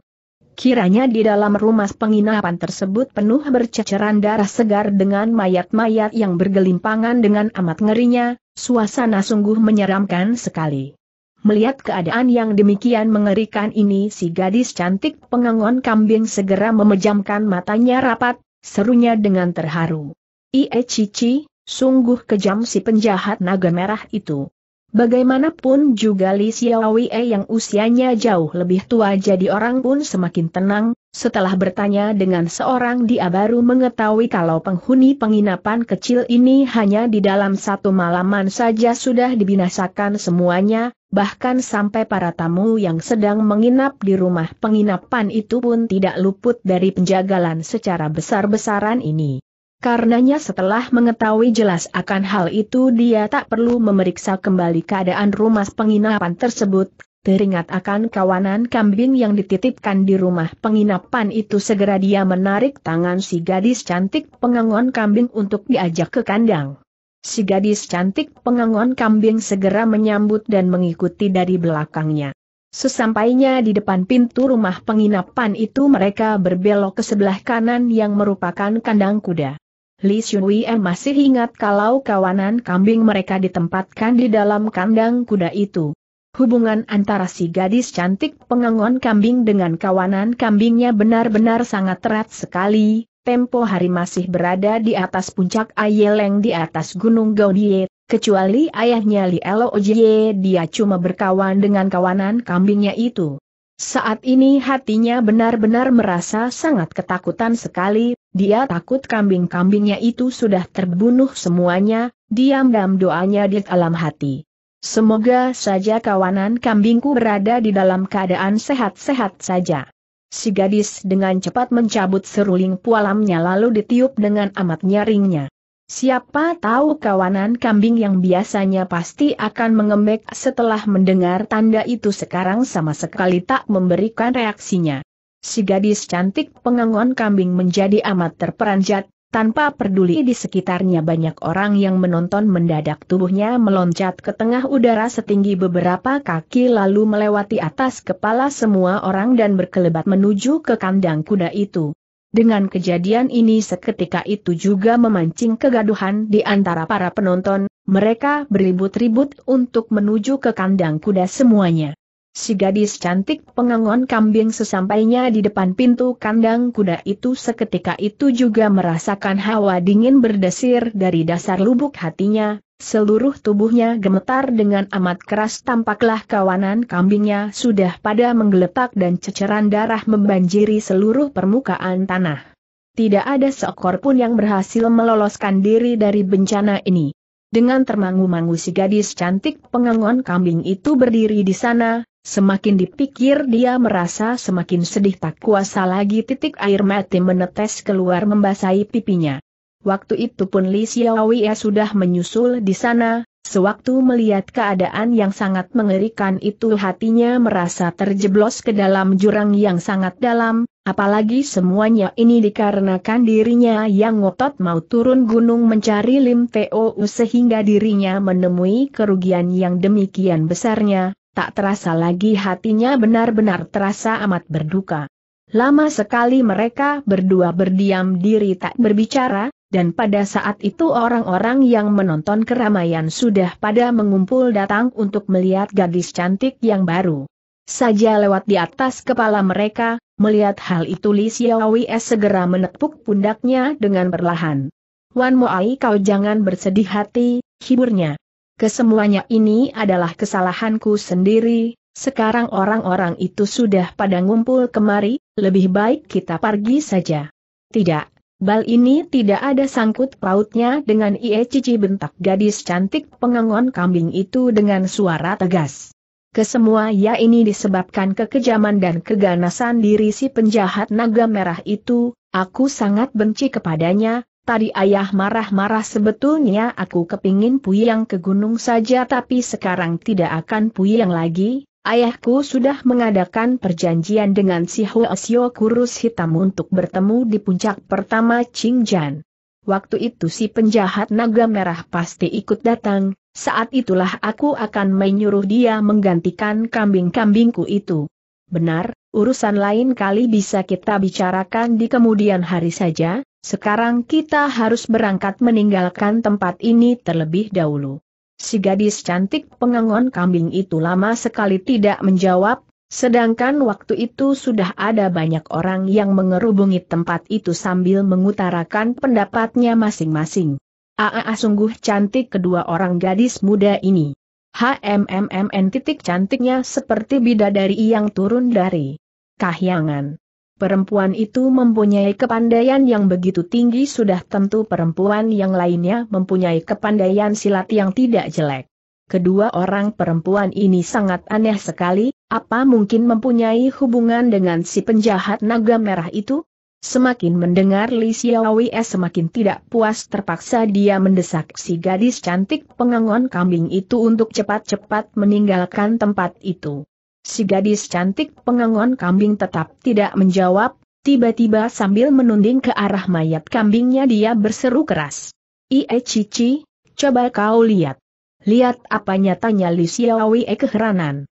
Kiranya di dalam rumah penginapan tersebut penuh berceceran darah segar dengan mayat-mayat yang bergelimpangan dengan amat ngerinya, suasana sungguh menyeramkan sekali. Melihat keadaan yang demikian mengerikan ini si gadis cantik pengangon kambing segera memejamkan matanya rapat, serunya dengan terharu. Ie Cici, sungguh kejam si penjahat naga merah itu. Bagaimanapun juga Li Xiaowei yang usianya jauh lebih tua jadi orang pun semakin tenang, setelah bertanya dengan seorang dia baru mengetahui kalau penghuni penginapan kecil ini hanya di dalam satu malaman saja sudah dibinasakan semuanya, bahkan sampai para tamu yang sedang menginap di rumah penginapan itu pun tidak luput dari penjagalan secara besar-besaran ini. Karenanya setelah mengetahui jelas akan hal itu dia tak perlu memeriksa kembali keadaan rumah penginapan tersebut, teringat akan kawanan kambing yang dititipkan di rumah penginapan itu segera dia menarik tangan si gadis cantik pengangon kambing untuk diajak ke kandang. Si gadis cantik pengangon kambing segera menyambut dan mengikuti dari belakangnya. Sesampainya di depan pintu rumah penginapan itu mereka berbelok ke sebelah kanan yang merupakan kandang kuda. Li Xunwei masih ingat kalau kawanan kambing mereka ditempatkan di dalam kandang kuda itu. Hubungan antara si gadis cantik pengangon kambing dengan kawanan kambingnya benar-benar sangat erat sekali, tempo hari masih berada di atas puncak Ayeleng di atas gunung Gaudie, kecuali ayahnya Li Elo Ojie dia cuma berkawan dengan kawanan kambingnya itu. Saat ini hatinya benar-benar merasa sangat ketakutan sekali, dia takut kambing-kambingnya itu sudah terbunuh semuanya, diam-diam doanya di dalam hati. Semoga saja kawanan kambingku berada di dalam keadaan sehat-sehat saja. Si gadis dengan cepat mencabut seruling pualamnya lalu ditiup dengan amat nyaringnya. Siapa tahu kawanan kambing yang biasanya pasti akan mengembek setelah mendengar tanda itu sekarang sama sekali tak memberikan reaksinya. Si gadis cantik pengangon kambing menjadi amat terperanjat, tanpa peduli di sekitarnya banyak orang yang menonton mendadak tubuhnya meloncat ke tengah udara setinggi beberapa kaki lalu melewati atas kepala semua orang dan berkelebat menuju ke kandang kuda itu. Dengan kejadian ini seketika itu juga memancing kegaduhan di antara para penonton, mereka beribut-ribut untuk menuju ke kandang kuda semuanya. Si gadis cantik pengangon kambing sesampainya di depan pintu kandang kuda itu seketika itu juga merasakan hawa dingin berdesir dari dasar lubuk hatinya, Seluruh tubuhnya gemetar dengan amat keras tampaklah kawanan kambingnya sudah pada menggeletak dan ceceran darah membanjiri seluruh permukaan tanah. Tidak ada seekor pun yang berhasil meloloskan diri dari bencana ini. Dengan termangu-mangu si gadis cantik pengangon kambing itu berdiri di sana, semakin dipikir dia merasa semakin sedih tak kuasa lagi titik air mati menetes keluar membasahi pipinya. Waktu itu pun Li Xiaowei sudah menyusul di sana, sewaktu melihat keadaan yang sangat mengerikan itu hatinya merasa terjeblos ke dalam jurang yang sangat dalam, apalagi semuanya ini dikarenakan dirinya yang ngotot mau turun gunung mencari Lim Tou sehingga dirinya menemui kerugian yang demikian besarnya, tak terasa lagi hatinya benar-benar terasa amat berduka. Lama sekali mereka berdua berdiam diri tak berbicara, dan pada saat itu orang-orang yang menonton keramaian sudah pada mengumpul datang untuk melihat gadis cantik yang baru. Saja lewat di atas kepala mereka, melihat hal itu Li Xiaowi segera menepuk pundaknya dengan perlahan. Wan Moai kau jangan bersedih hati, hiburnya. Kesemuanya ini adalah kesalahanku sendiri, sekarang orang-orang itu sudah pada ngumpul kemari, lebih baik kita pergi saja. Tidak, bal ini tidak ada sangkut pautnya dengan Ie Cici bentak gadis cantik pengangon kambing itu dengan suara tegas. Kesemua ya ini disebabkan kekejaman dan keganasan diri si penjahat naga merah itu, aku sangat benci kepadanya, Tadi ayah marah-marah sebetulnya aku kepingin puyang ke gunung saja tapi sekarang tidak akan puyang lagi, ayahku sudah mengadakan perjanjian dengan si Huasio kurus hitam untuk bertemu di puncak pertama Qingjan. Waktu itu si penjahat naga merah pasti ikut datang, saat itulah aku akan menyuruh dia menggantikan kambing-kambingku itu. Benar, urusan lain kali bisa kita bicarakan di kemudian hari saja, sekarang kita harus berangkat meninggalkan tempat ini terlebih dahulu. Si gadis cantik pengangon kambing itu lama sekali tidak menjawab, sedangkan waktu itu sudah ada banyak orang yang mengerubungi tempat itu sambil mengutarakan pendapatnya masing-masing. Aa sungguh cantik kedua orang gadis muda ini. HMMMN titik cantiknya seperti bidadari yang turun dari kahyangan. Perempuan itu mempunyai kepandaian yang begitu tinggi sudah tentu perempuan yang lainnya mempunyai kepandaian silat yang tidak jelek. Kedua orang perempuan ini sangat aneh sekali, apa mungkin mempunyai hubungan dengan si penjahat naga merah itu? Semakin mendengar Li Xiaowi semakin tidak puas terpaksa dia mendesak si gadis cantik pengangon kambing itu untuk cepat-cepat meninggalkan tempat itu. Si gadis cantik pengangon kambing tetap tidak menjawab, tiba-tiba sambil menunding ke arah mayat kambingnya dia berseru keras. Ie Cici, coba kau lihat. Lihat apa nyatanya Li Xiaowi e keheranan.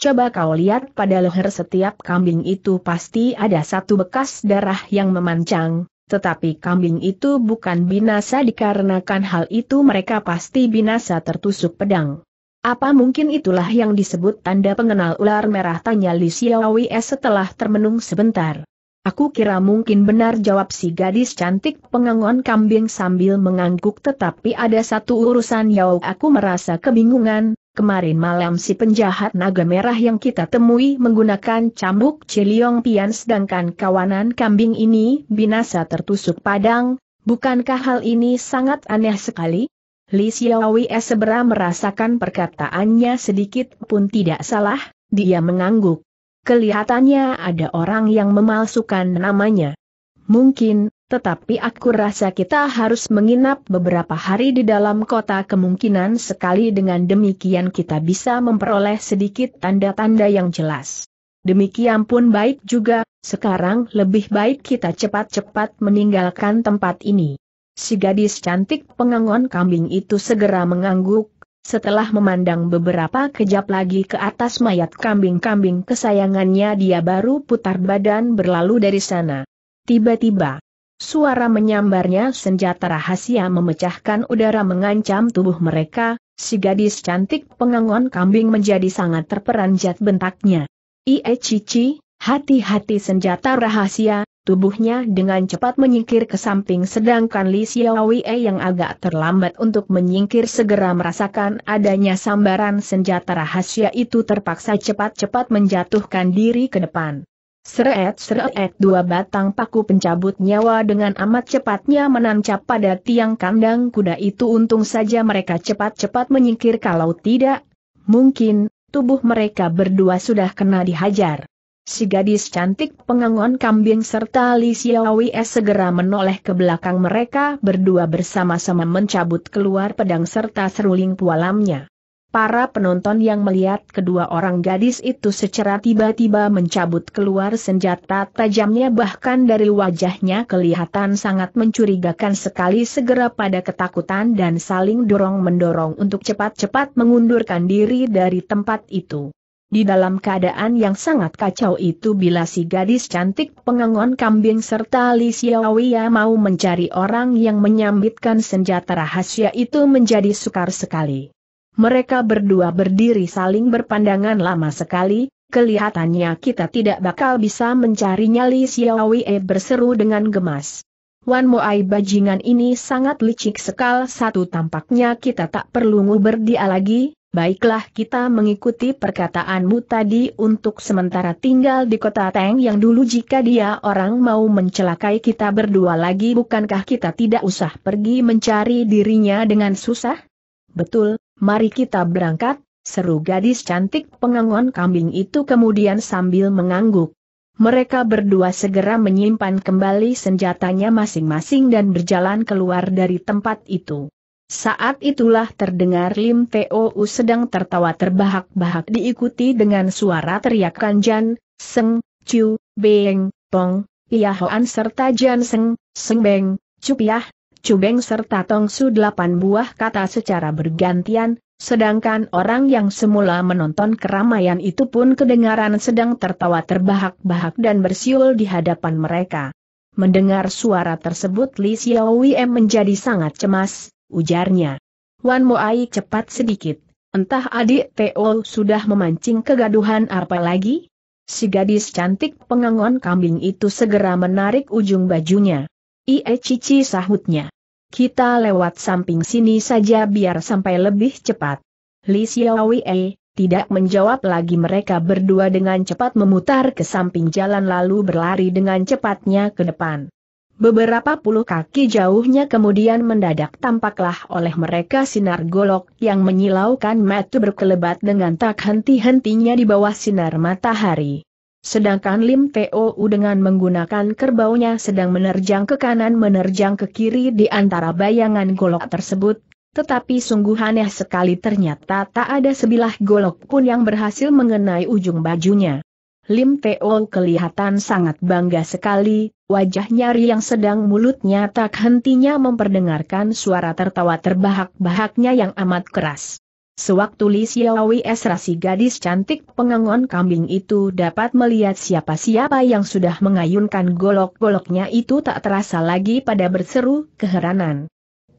Coba kau lihat pada leher setiap kambing itu pasti ada satu bekas darah yang memancang, tetapi kambing itu bukan binasa dikarenakan hal itu mereka pasti binasa tertusuk pedang. Apa mungkin itulah yang disebut tanda pengenal ular merah tanya Li Xiaowi setelah termenung sebentar. Aku kira mungkin benar jawab si gadis cantik pengangon kambing sambil mengangguk tetapi ada satu urusan yang aku merasa kebingungan, kemarin malam si penjahat naga merah yang kita temui menggunakan cambuk ciliong pian sedangkan kawanan kambing ini binasa tertusuk padang, bukankah hal ini sangat aneh sekali? Li Xiaowi segera merasakan perkataannya sedikit pun tidak salah, dia mengangguk. Kelihatannya ada orang yang memalsukan namanya. Mungkin, tetapi aku rasa kita harus menginap beberapa hari di dalam kota kemungkinan sekali dengan demikian kita bisa memperoleh sedikit tanda-tanda yang jelas. Demikian pun baik juga, sekarang lebih baik kita cepat-cepat meninggalkan tempat ini. Si gadis cantik pengangon kambing itu segera mengangguk, setelah memandang beberapa kejap lagi ke atas mayat kambing-kambing kesayangannya dia baru putar badan berlalu dari sana. Tiba-tiba, suara menyambarnya senjata rahasia memecahkan udara mengancam tubuh mereka, si gadis cantik pengangon kambing menjadi sangat terperanjat bentaknya. Ie Cici, hati-hati senjata rahasia, tubuhnya dengan cepat menyingkir ke samping sedangkan Li Xiaowei yang agak terlambat untuk menyingkir segera merasakan adanya sambaran senjata rahasia itu terpaksa cepat-cepat menjatuhkan diri ke depan. Seret-seret dua batang paku pencabut nyawa dengan amat cepatnya menancap pada tiang kandang kuda itu untung saja mereka cepat-cepat menyingkir kalau tidak, mungkin, tubuh mereka berdua sudah kena dihajar. Si gadis cantik pengangon kambing serta Li Xiaowi segera menoleh ke belakang mereka berdua bersama-sama mencabut keluar pedang serta seruling pualamnya. Para penonton yang melihat kedua orang gadis itu secara tiba-tiba mencabut keluar senjata tajamnya bahkan dari wajahnya kelihatan sangat mencurigakan sekali segera pada ketakutan dan saling dorong-mendorong untuk cepat-cepat mengundurkan diri dari tempat itu. Di dalam keadaan yang sangat kacau itu bila si gadis cantik pengangon kambing serta Li Xiaoya mau mencari orang yang menyambitkan senjata rahasia itu menjadi sukar sekali. Mereka berdua berdiri saling berpandangan lama sekali, kelihatannya kita tidak bakal bisa mencarinya Li Xiaoya berseru dengan gemas. Wan Moai bajingan ini sangat licik sekal satu tampaknya kita tak perlu nguber dia lagi, Baiklah kita mengikuti perkataanmu tadi untuk sementara tinggal di kota Teng yang dulu jika dia orang mau mencelakai kita berdua lagi bukankah kita tidak usah pergi mencari dirinya dengan susah? Betul, mari kita berangkat, seru gadis cantik pengangon kambing itu kemudian sambil mengangguk. Mereka berdua segera menyimpan kembali senjatanya masing-masing dan berjalan keluar dari tempat itu. Saat itulah terdengar Lim Tou sedang tertawa terbahak-bahak diikuti dengan suara teriakan Jan, Seng, Chu, Beng, Tong, Hoan serta Jan Seng, Seng Beng, Chu Piah, Chu Beng serta Tong Su delapan buah kata secara bergantian, sedangkan orang yang semula menonton keramaian itu pun kedengaran sedang tertawa terbahak-bahak dan bersiul di hadapan mereka. Mendengar suara tersebut Li Xiaowei menjadi sangat cemas, ujarnya. Wan Moai cepat sedikit. Entah adik Teo sudah memancing kegaduhan apa lagi? Si gadis cantik pengangon kambing itu segera menarik ujung bajunya. Ie cici sahutnya. Kita lewat samping sini saja biar sampai lebih cepat. Li Xiaowie tidak menjawab lagi mereka berdua dengan cepat memutar ke samping jalan lalu berlari dengan cepatnya ke depan. Beberapa puluh kaki jauhnya kemudian mendadak tampaklah oleh mereka sinar golok yang menyilaukan mata berkelebat dengan tak henti-hentinya di bawah sinar matahari. Sedangkan Lim Tou dengan menggunakan kerbaunya sedang menerjang ke kanan menerjang ke kiri di antara bayangan golok tersebut, tetapi sungguh aneh sekali ternyata tak ada sebilah golok pun yang berhasil mengenai ujung bajunya. Lim Teo kelihatan sangat bangga sekali, wajahnya riang sedang mulutnya tak hentinya memperdengarkan suara tertawa terbahak-bahaknya yang amat keras. Sewaktu Li Xiaowi rasi gadis cantik pengangon kambing itu dapat melihat siapa-siapa yang sudah mengayunkan golok-goloknya itu tak terasa lagi pada berseru keheranan.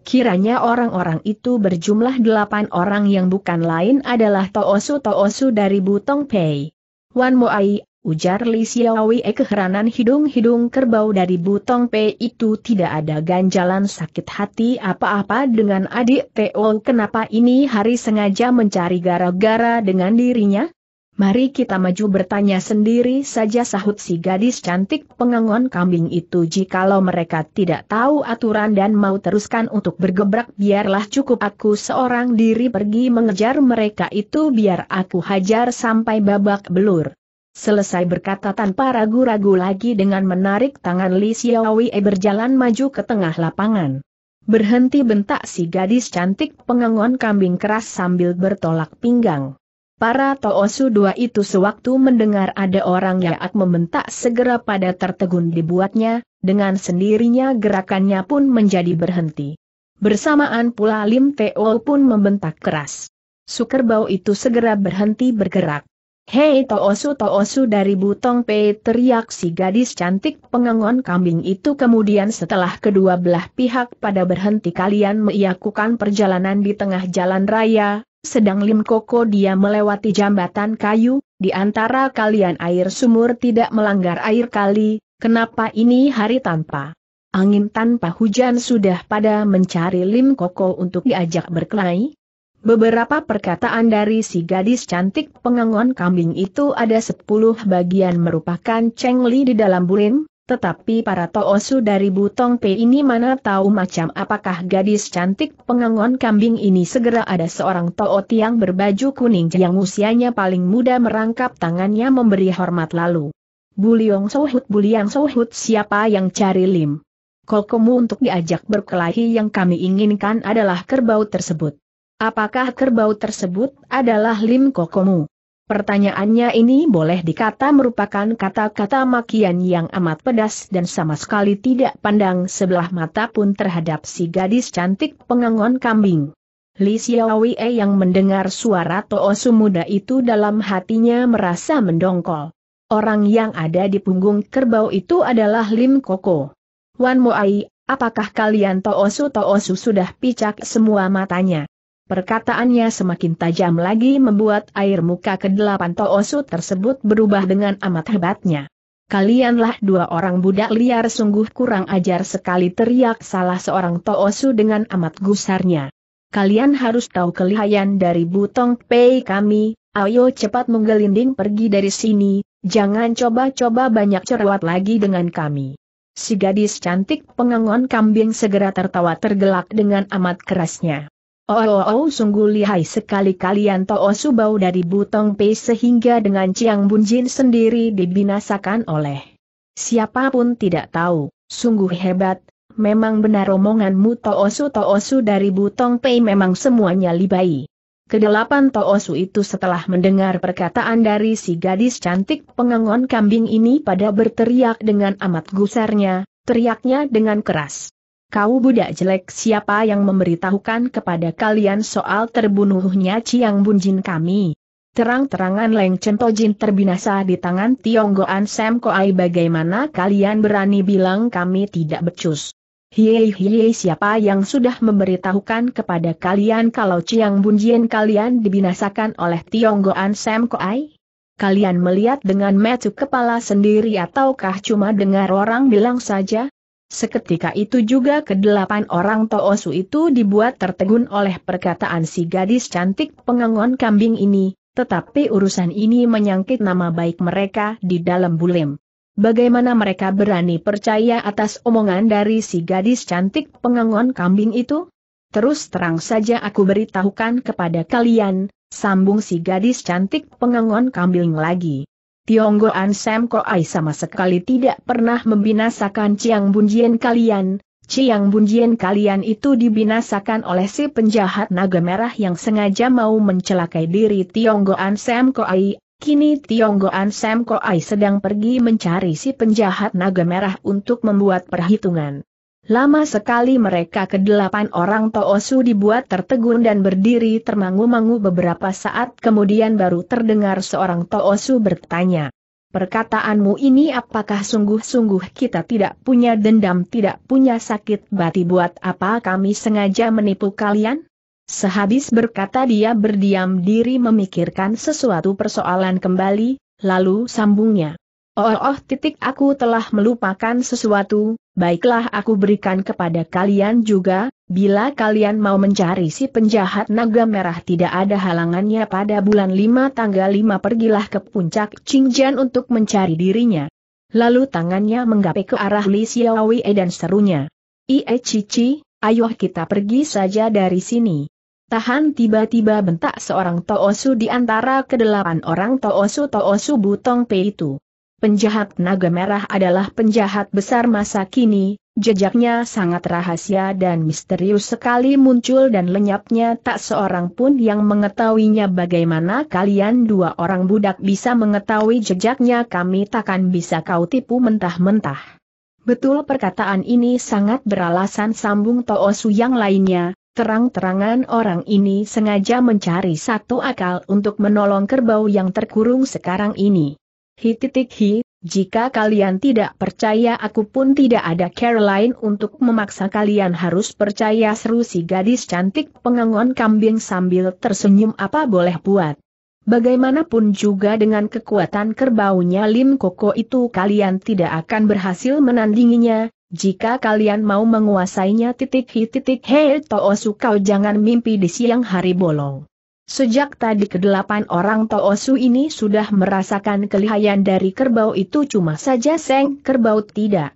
Kiranya orang-orang itu berjumlah delapan orang yang bukan lain adalah Toosu-Toosu dari Butong Pei. Wan Moai, ujar Li Xiaowi e keheranan hidung-hidung kerbau dari Butong Pe itu tidak ada ganjalan sakit hati apa-apa dengan adik Teo kenapa ini hari sengaja mencari gara-gara dengan dirinya? Mari kita maju bertanya sendiri saja sahut si gadis cantik pengangon kambing itu jikalau mereka tidak tahu aturan dan mau teruskan untuk bergebrak biarlah cukup aku seorang diri pergi mengejar mereka itu biar aku hajar sampai babak belur. Selesai berkata tanpa ragu-ragu lagi dengan menarik tangan Li Xiaowei berjalan maju ke tengah lapangan. Berhenti bentak si gadis cantik pengangon kambing keras sambil bertolak pinggang. Para Toosu dua itu sewaktu mendengar ada orang yang membentak segera pada tertegun dibuatnya, dengan sendirinya gerakannya pun menjadi berhenti. Bersamaan pula Lim Teo pun membentak keras. Sukerbau itu segera berhenti bergerak. Hei Toosu Toosu dari Butong Pe teriak si gadis cantik pengangon kambing itu kemudian setelah kedua belah pihak pada berhenti kalian melakukan perjalanan di tengah jalan raya, sedang Lim Koko dia melewati jambatan kayu, di antara kalian air sumur tidak melanggar air kali, kenapa ini hari tanpa angin tanpa hujan sudah pada mencari Lim Koko untuk diajak berkelahi? Beberapa perkataan dari si gadis cantik pengangon kambing itu ada sepuluh bagian merupakan Cheng Li di dalam bulim, tetapi para toosu dari Butong P ini mana tahu macam apakah gadis cantik pengangon kambing ini segera ada seorang too tiang berbaju kuning yang usianya paling muda merangkap tangannya memberi hormat lalu. Buliong Sohut Buliang Sohut siapa yang cari Lim? Kokomu untuk diajak berkelahi yang kami inginkan adalah kerbau tersebut. Apakah kerbau tersebut adalah Lim Kokomu? Pertanyaannya ini boleh dikata merupakan kata-kata makian yang amat pedas dan sama sekali tidak pandang sebelah mata pun terhadap si gadis cantik pengangon kambing. Li Xiaowei yang mendengar suara Toosu muda itu dalam hatinya merasa mendongkol. Orang yang ada di punggung kerbau itu adalah Lim Koko. Wan Moai, apakah kalian Toosu Toosu sudah picak semua matanya? Perkataannya semakin tajam lagi membuat air muka kedelapan Toosu tersebut berubah dengan amat hebatnya. Kalianlah dua orang budak liar sungguh kurang ajar sekali teriak salah seorang Toosu dengan amat gusarnya. Kalian harus tahu kelihayan dari Butong Pei kami, ayo cepat menggelinding pergi dari sini, jangan coba-coba banyak cerewet lagi dengan kami. Si gadis cantik pengangon kambing segera tertawa tergelak dengan amat kerasnya. Oh, oh, oh sungguh lihai sekali kalian Toosu bau dari Butong Pei sehingga dengan Chiang Bunjin sendiri dibinasakan oleh siapa pun tidak tahu, sungguh hebat, memang benar omonganmu Toosu Toosu dari Butong Pei memang semuanya libai. Kedelapan Toosu itu setelah mendengar perkataan dari si gadis cantik pengangon kambing ini pada berteriak dengan amat gusarnya, teriaknya dengan keras. Kau budak jelek siapa yang memberitahukan kepada kalian soal terbunuhnya Ciang Bunjin kami? Terang-terangan Leng Centojin terbinasa di tangan Tionggoan Sam Koai bagaimana kalian berani bilang kami tidak becus? Hiei hiei siapa yang sudah memberitahukan kepada kalian kalau Chiang Bunjien kalian dibinasakan oleh Tionggoan Sam Koai? Kalian melihat dengan metu kepala sendiri ataukah cuma dengar orang bilang saja? Seketika itu juga kedelapan orang Toosu itu dibuat tertegun oleh perkataan si gadis cantik pengangon kambing ini, tetapi urusan ini menyangkut nama baik mereka di dalam bulim. Bagaimana mereka berani percaya atas omongan dari si gadis cantik pengangon kambing itu? Terus terang saja aku beritahukan kepada kalian, sambung si gadis cantik pengangon kambing lagi. Tionggoan Sam Koai sama sekali tidak pernah membinasakan Ciang Bunjien kalian, Ciang Bunjien kalian itu dibinasakan oleh si penjahat naga merah yang sengaja mau mencelakai diri Tionggoan Sam Koai, Kini Tionggoan Sam Koai sedang pergi mencari si penjahat naga merah untuk membuat perhitungan. Lama sekali mereka kedelapan orang Toosu dibuat tertegun dan berdiri termangu-mangu beberapa saat kemudian baru terdengar seorang Toosu bertanya. Perkataanmu ini apakah sungguh-sungguh kita tidak punya dendam tidak punya sakit bati buat apa kami sengaja menipu kalian? Sehabis berkata dia berdiam diri memikirkan sesuatu persoalan kembali, lalu sambungnya. Oh oh titik aku telah melupakan sesuatu, baiklah aku berikan kepada kalian juga, bila kalian mau mencari si penjahat naga merah tidak ada halangannya pada bulan 5 tanggal 5 pergilah ke puncak Qingjian untuk mencari dirinya. Lalu tangannya menggapai ke arah Li Xiaowei dan serunya. Ie Cici, ayo kita pergi saja dari sini. Tahan tiba-tiba bentak seorang Toosu di antara kedelapan orang Toosu Toosu Butong P itu. Penjahat naga merah adalah penjahat besar masa kini, jejaknya sangat rahasia dan misterius sekali muncul dan lenyapnya tak seorang pun yang mengetahuinya bagaimana kalian dua orang budak bisa mengetahui jejaknya kami takkan bisa kau tipu mentah-mentah. Betul perkataan ini sangat beralasan sambung Toosu yang lainnya, Terang-terangan orang ini sengaja mencari satu akal untuk menolong kerbau yang terkurung sekarang ini. Hi titik hi, jika kalian tidak percaya aku pun tidak ada Caroline untuk memaksa kalian harus percaya seru si gadis cantik pengangon kambing sambil tersenyum apa boleh buat. Bagaimanapun juga dengan kekuatan kerbaunya Lim Koko itu kalian tidak akan berhasil menandinginya, jika kalian mau menguasainya titik hi titik hei Toosu kau jangan mimpi di siang hari bolong. Sejak tadi kedelapan orang Toosu ini sudah merasakan kelihayan dari kerbau itu cuma saja Seng kerbau tidak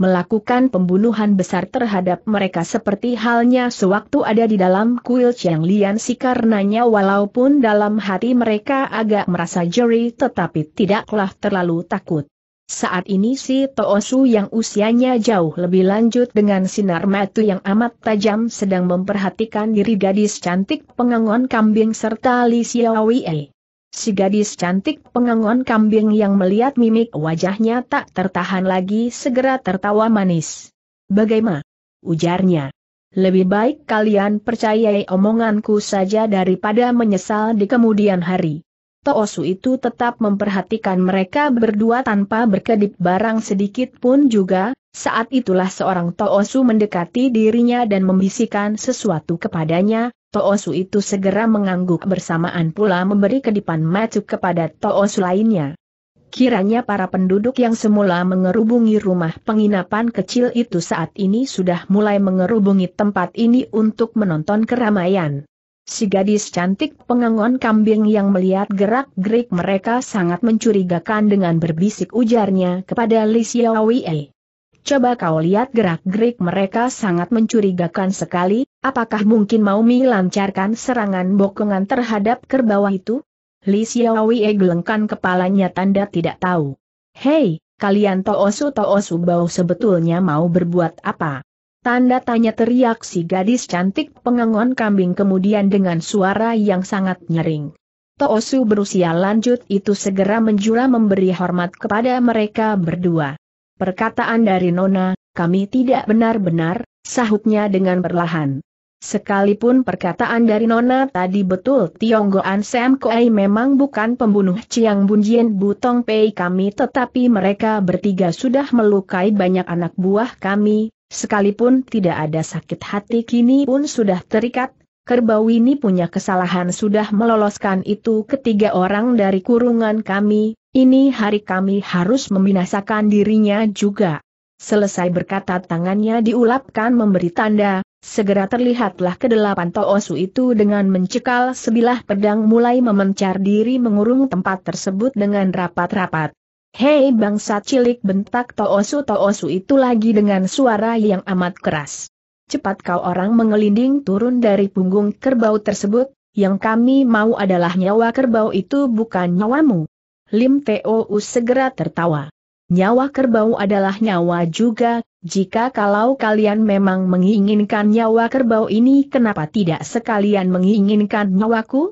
melakukan pembunuhan besar terhadap mereka seperti halnya sewaktu ada di dalam kuil Chiang Lian si karenanya walaupun dalam hati mereka agak merasa jeri tetapi tidaklah terlalu takut. Saat ini si Toosu yang usianya jauh lebih lanjut dengan sinar mata yang amat tajam sedang memperhatikan diri gadis cantik pengangon kambing serta Li Xiaowei. Si gadis cantik pengangon kambing yang melihat mimik wajahnya tak tertahan lagi segera tertawa manis. Bagaimana? Ujarnya. Lebih baik kalian percayai omonganku saja daripada menyesal di kemudian hari. Toosu itu tetap memperhatikan mereka berdua tanpa berkedip barang sedikit pun juga, saat itulah seorang Toosu mendekati dirinya dan membisikkan sesuatu kepadanya, Toosu itu segera mengangguk bersamaan pula memberi kedipan mata kepada Toosu lainnya. Kiranya para penduduk yang semula mengerubungi rumah penginapan kecil itu saat ini sudah mulai mengerubungi tempat ini untuk menonton keramaian. Si gadis cantik pengangon kambing yang melihat gerak-gerik mereka sangat mencurigakan dengan berbisik ujarnya kepada Li Xiaowei. Coba kau lihat gerak-gerik mereka sangat mencurigakan sekali, apakah mungkin mau melancarkan serangan bokongan terhadap kerbau itu? Li Xiaowei gelengkan kepalanya tanda tidak tahu. Hei, kalian Toosu Toosu bau sebetulnya mau berbuat apa? Tanda tanya teriak si gadis cantik pengangon kambing kemudian dengan suara yang sangat nyering. Toosu berusia lanjut itu segera menjura memberi hormat kepada mereka berdua. Perkataan dari Nona, kami tidak benar-benar, sahutnya dengan perlahan. Sekalipun perkataan dari Nona tadi betul Tionggoan Sam Koai memang bukan pembunuh Chiang Bunjien Butong Pei kami tetapi mereka bertiga sudah melukai banyak anak buah kami, sekalipun tidak ada sakit hati kini pun sudah terikat, kerbau ini punya kesalahan sudah meloloskan itu ketiga orang dari kurungan kami, ini hari kami harus membinasakan dirinya juga. Selesai berkata tangannya diulapkan memberi tanda, segera terlihatlah kedelapan Toosu itu dengan mencekal sebilah pedang mulai memencar diri mengurung tempat tersebut dengan rapat-rapat. Hei bangsa cilik bentak Toosu Toosu itu lagi dengan suara yang amat keras. Cepat kau orang mengelinding turun dari punggung kerbau tersebut, yang kami mau adalah nyawa kerbau itu bukan nyawamu. Lim Tou segera tertawa. Nyawa kerbau adalah nyawa juga, jika kalau kalian memang menginginkan nyawa kerbau ini kenapa tidak sekalian menginginkan nyawaku?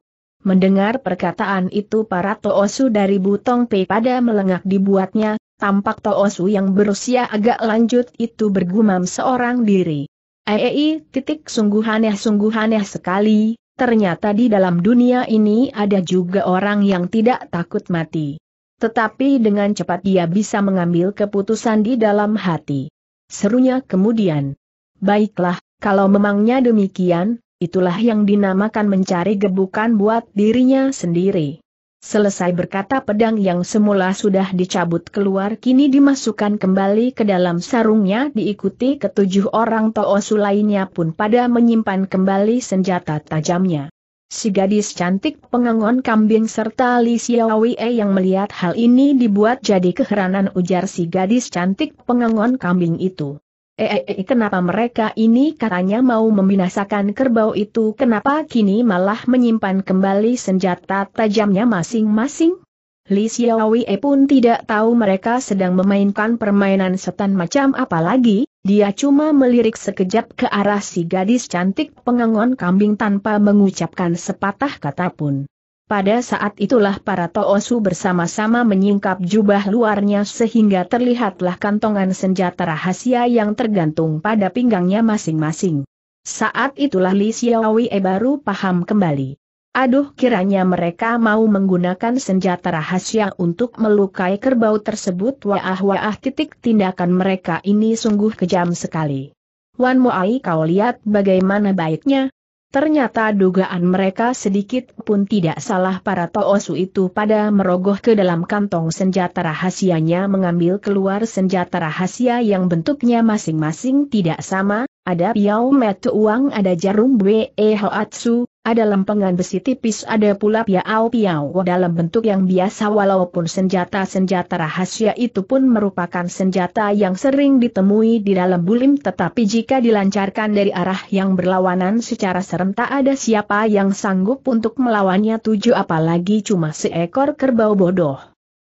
Mendengar perkataan itu para Toosu dari Butong Pei pada melengak dibuatnya, tampak Toosu yang berusia agak lanjut itu bergumam seorang diri. Ei, titik sungguh aneh sungguh aneh sekali, ternyata di dalam dunia ini ada juga orang yang tidak takut mati. Tetapi dengan cepat dia bisa mengambil keputusan di dalam hati. Serunya kemudian. Baiklah, kalau memangnya demikian, itulah yang dinamakan mencari gebukan buat dirinya sendiri. Selesai berkata pedang yang semula sudah dicabut keluar kini dimasukkan kembali ke dalam sarungnya diikuti ketujuh orang toosu lainnya pun pada menyimpan kembali senjata tajamnya. Si gadis cantik pengangon kambing serta Li Xiaowei yang melihat hal ini dibuat jadi keheranan ujar si gadis cantik pengangon kambing itu. Eh, eh, eh, kenapa mereka ini katanya mau membinasakan kerbau itu kenapa kini malah menyimpan kembali senjata tajamnya masing-masing? Li Xiaowei pun tidak tahu mereka sedang memainkan permainan setan macam apa lagi, dia cuma melirik sekejap ke arah si gadis cantik pengangon kambing tanpa mengucapkan sepatah kata pun. Pada saat itulah para Toosu bersama-sama menyingkap jubah luarnya sehingga terlihatlah kantongan senjata rahasia yang tergantung pada pinggangnya masing-masing. Saat itulah Li Xiaowei baru paham kembali. Aduh kiranya mereka mau menggunakan senjata rahasia untuk melukai kerbau tersebut waah-waah titik tindakan mereka ini sungguh kejam sekali. Wan Moai kau lihat bagaimana baiknya, Ternyata dugaan mereka sedikit pun tidak salah para Toosu itu pada merogoh ke dalam kantong senjata rahasianya mengambil keluar senjata rahasia yang bentuknya masing-masing tidak sama, ada piau metu uang ada jarum bwe hoatsu, ada lempengan besi tipis ada pula piau-piau dalam bentuk yang biasa walaupun senjata-senjata rahasia itu pun merupakan senjata yang sering ditemui di dalam bulim tetapi jika dilancarkan dari arah yang berlawanan secara serentak ada siapa yang sanggup untuk melawannya tujuh apalagi cuma seekor kerbau bodoh.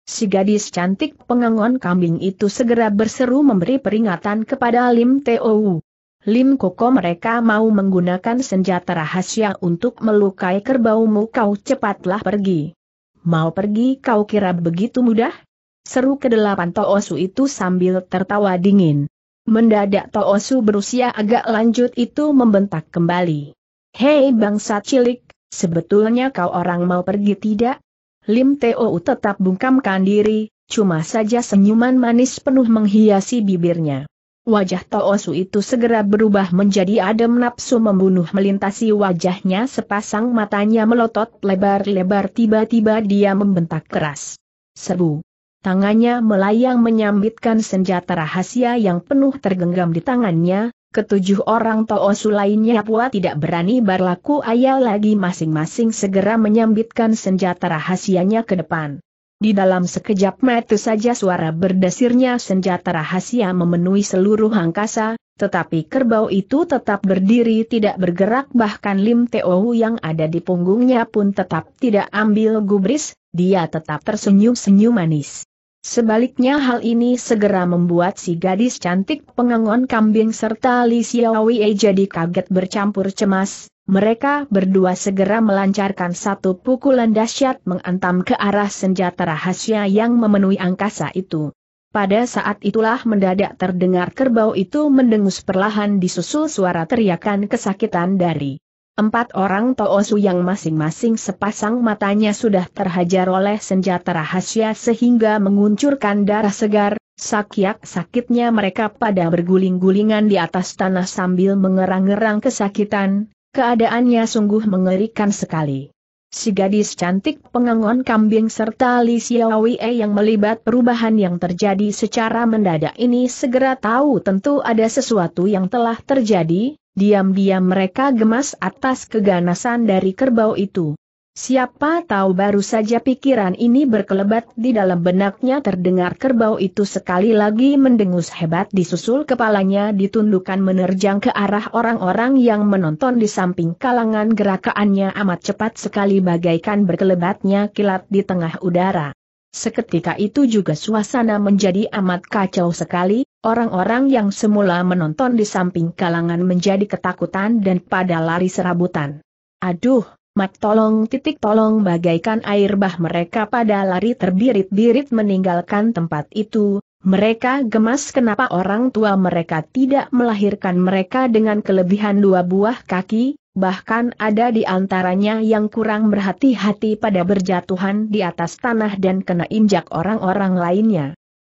Si gadis cantik pengangon kambing itu segera berseru memberi peringatan kepada Lim Tou. Lim Koko mereka mau menggunakan senjata rahasia untuk melukai kerbaumu kau cepatlah pergi. Mau pergi kau kira begitu mudah? Seru kedelapan Toosu itu sambil tertawa dingin. Mendadak Toosu berusia agak lanjut itu membentak kembali. Hei bangsa cilik, sebetulnya kau orang mau pergi tidak? Lim Teo tetap bungkamkan diri, cuma saja senyuman manis penuh menghiasi bibirnya. Wajah Toosu itu segera berubah menjadi adem nafsu membunuh melintasi wajahnya sepasang matanya melotot lebar-lebar tiba-tiba dia membentak keras. Sebu. Tangannya melayang menyambitkan senjata rahasia yang penuh tergenggam di tangannya, ketujuh orang Toosu lainnya pula tidak berani berlaku ayal lagi masing-masing segera menyambitkan senjata rahasianya ke depan. Di dalam sekejap mata saja suara berdesirnya senjata rahasia memenuhi seluruh angkasa, tetapi kerbau itu tetap berdiri tidak bergerak bahkan Lim Teo yang ada di punggungnya pun tetap tidak ambil gubris, dia tetap tersenyum-senyum manis. Sebaliknya hal ini segera membuat si gadis cantik pengangon kambing serta Li Xiaowei jadi kaget bercampur cemas. Mereka berdua segera melancarkan satu pukulan dahsyat mengantam ke arah senjata rahasia yang memenuhi angkasa itu. Pada saat itulah mendadak terdengar kerbau itu mendengus perlahan disusul suara teriakan kesakitan dari Empat orang Toosu yang masing-masing sepasang matanya sudah terhajar oleh senjata rahasia sehingga menguncurkan darah segar, sakit-sakitnya mereka pada berguling-gulingan di atas tanah sambil mengerang-erang kesakitan, keadaannya sungguh mengerikan sekali. Si gadis cantik pengangon kambing serta Li Xiaowei yang melibat perubahan yang terjadi secara mendadak ini segera tahu tentu ada sesuatu yang telah terjadi, Diam-diam mereka gemas atas keganasan dari kerbau itu. Siapa tahu baru saja pikiran ini berkelebat di dalam benaknya terdengar kerbau itu sekali lagi mendengus hebat disusul kepalanya ditundukkan menerjang ke arah orang-orang yang menonton di samping kalangan gerakannya amat cepat sekali bagaikan berkelebatnya kilat di tengah udara. Seketika itu juga suasana menjadi amat kacau sekali, orang-orang yang semula menonton di samping kalangan menjadi ketakutan dan pada lari serabutan. Aduh, mat tolong titik tolong bagaikan air bah mereka pada lari terbirit-birit meninggalkan tempat itu, mereka gemas kenapa orang tua mereka tidak melahirkan mereka dengan kelebihan dua buah kaki, bahkan ada di antaranya yang kurang berhati-hati pada berjatuhan di atas tanah dan kena injak orang-orang lainnya.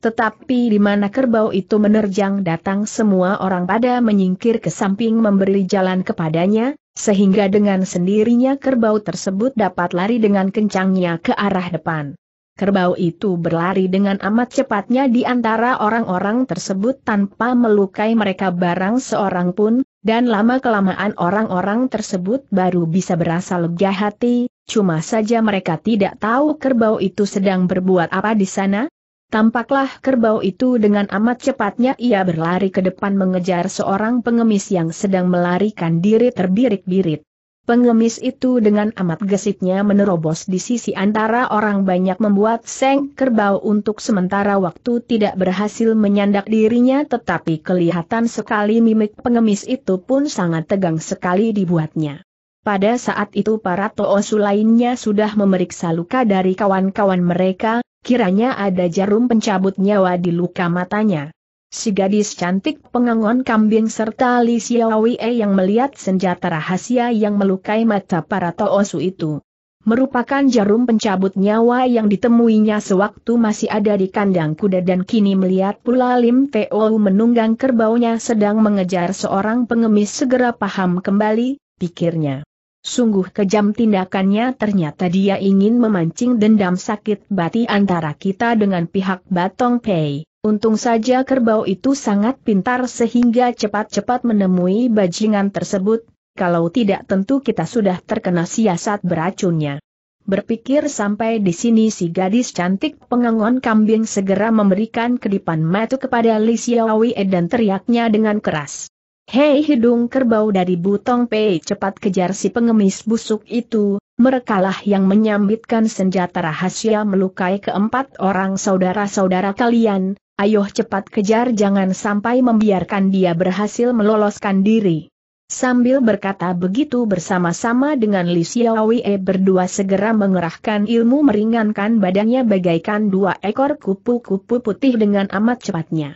Tetapi di mana kerbau itu menerjang datang semua orang pada menyingkir ke samping memberi jalan kepadanya, sehingga dengan sendirinya kerbau tersebut dapat lari dengan kencangnya ke arah depan. Kerbau itu berlari dengan amat cepatnya di antara orang-orang tersebut tanpa melukai mereka barang seorang pun, dan lama-kelamaan orang-orang tersebut baru bisa berasa lega hati, cuma saja mereka tidak tahu kerbau itu sedang berbuat apa di sana. Tampaklah kerbau itu dengan amat cepatnya ia berlari ke depan mengejar seorang pengemis yang sedang melarikan diri terbirik-birit. Pengemis itu dengan amat gesitnya menerobos di sisi antara orang banyak membuat seng kerbau untuk sementara waktu tidak berhasil menyandak dirinya tetapi kelihatan sekali mimik pengemis itu pun sangat tegang sekali dibuatnya. Pada saat itu para toosu lainnya sudah memeriksa luka dari kawan-kawan mereka, kiranya ada jarum pencabut nyawa di luka matanya. Si gadis cantik pengangon kambing serta Li Xiaowei yang melihat senjata rahasia yang melukai mata para Toosu itu. Merupakan jarum pencabut nyawa yang ditemuinya sewaktu masih ada di kandang kuda dan kini melihat pula Lim Teo menunggang kerbaunya sedang mengejar seorang pengemis segera paham kembali, pikirnya. Sungguh kejam tindakannya ternyata dia ingin memancing dendam sakit bati antara kita dengan pihak Batong Pei. Untung saja kerbau itu sangat pintar sehingga cepat-cepat menemui bajingan tersebut, kalau tidak tentu kita sudah terkena siasat beracunnya. Berpikir sampai di sini si gadis cantik pengangon kambing segera memberikan kedipan mata kepada Li Xiaowei dan teriaknya dengan keras. Hei hidung kerbau dari Butong Pei cepat kejar si pengemis busuk itu, merekalah yang menyambitkan senjata rahasia melukai keempat orang saudara-saudara kalian, ayo cepat kejar jangan sampai membiarkan dia berhasil meloloskan diri. Sambil berkata begitu bersama-sama dengan Li Xiaowei berdua segera mengerahkan ilmu meringankan badannya bagaikan dua ekor kupu-kupu putih dengan amat cepatnya.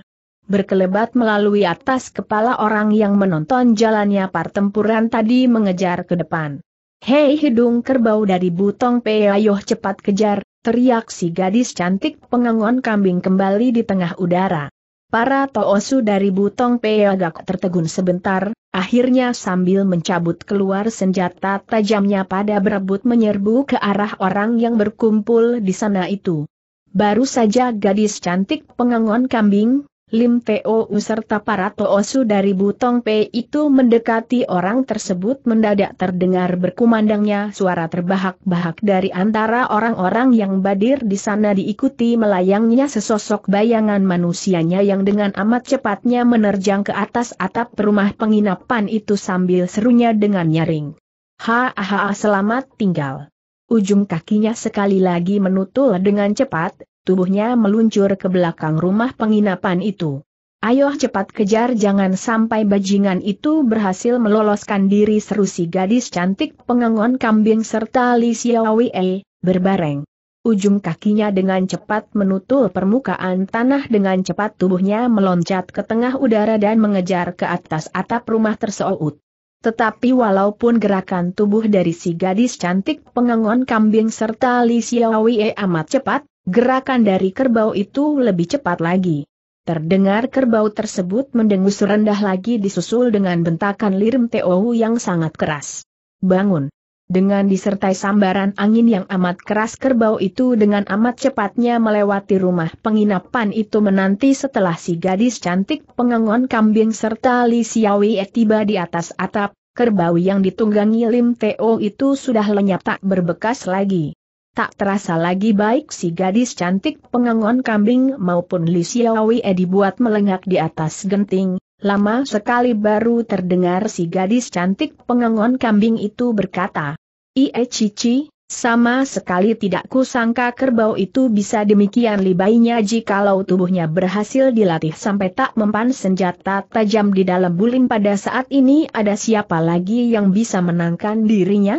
Berkelebat melalui atas kepala orang yang menonton jalannya pertempuran tadi mengejar ke depan. Hei hidung kerbau dari butong pe ayo cepat kejar, teriak si gadis cantik pengangon kambing kembali di tengah udara. Para toosu dari butong pe agak tertegun sebentar, akhirnya sambil mencabut keluar senjata tajamnya pada berebut menyerbu ke arah orang yang berkumpul di sana itu. Baru saja gadis cantik pengangon kambing, Lim Teo serta para Toosu dari Butong P itu mendekati orang tersebut mendadak terdengar berkumandangnya suara terbahak-bahak dari antara orang-orang yang badir di sana diikuti melayangnya sesosok bayangan manusianya yang dengan amat cepatnya menerjang ke atas atap rumah penginapan itu sambil serunya dengan nyaring. Ha ha selamat tinggal. Ujung kakinya sekali lagi menutul dengan cepat, tubuhnya meluncur ke belakang rumah penginapan itu. Ayo cepat kejar jangan sampai bajingan itu berhasil meloloskan diri seru si gadis cantik pengangon kambing serta Li Xiaowie, berbareng. Ujung kakinya dengan cepat menutul permukaan tanah dengan cepat tubuhnya meloncat ke tengah udara dan mengejar ke atas atap rumah terseut. Tetapi walaupun gerakan tubuh dari si gadis cantik pengangon kambing serta Li Xiaowie amat cepat, Gerakan dari kerbau itu lebih cepat lagi. Terdengar kerbau tersebut mendengus rendah lagi disusul dengan bentakan lirim Teo yang sangat keras. Bangun! Dengan disertai sambaran angin yang amat keras kerbau itu dengan amat cepatnya melewati rumah penginapan itu menanti setelah si gadis cantik pengangon kambing serta Li Xiaowi tiba di atas atap, kerbau yang ditunggangi Lim Teo itu sudah lenyap tak berbekas lagi. Tak terasa lagi baik si gadis cantik pengangon kambing maupun Li Xiaowi dibuat melengak di atas genting, lama sekali baru terdengar si gadis cantik pengangon kambing itu berkata, Ie Cici, sama sekali tidak kusangka kerbau itu bisa demikian libainya jikalau tubuhnya berhasil dilatih sampai tak mempan senjata tajam di dalam bulim pada saat ini ada siapa lagi yang bisa menangkan dirinya?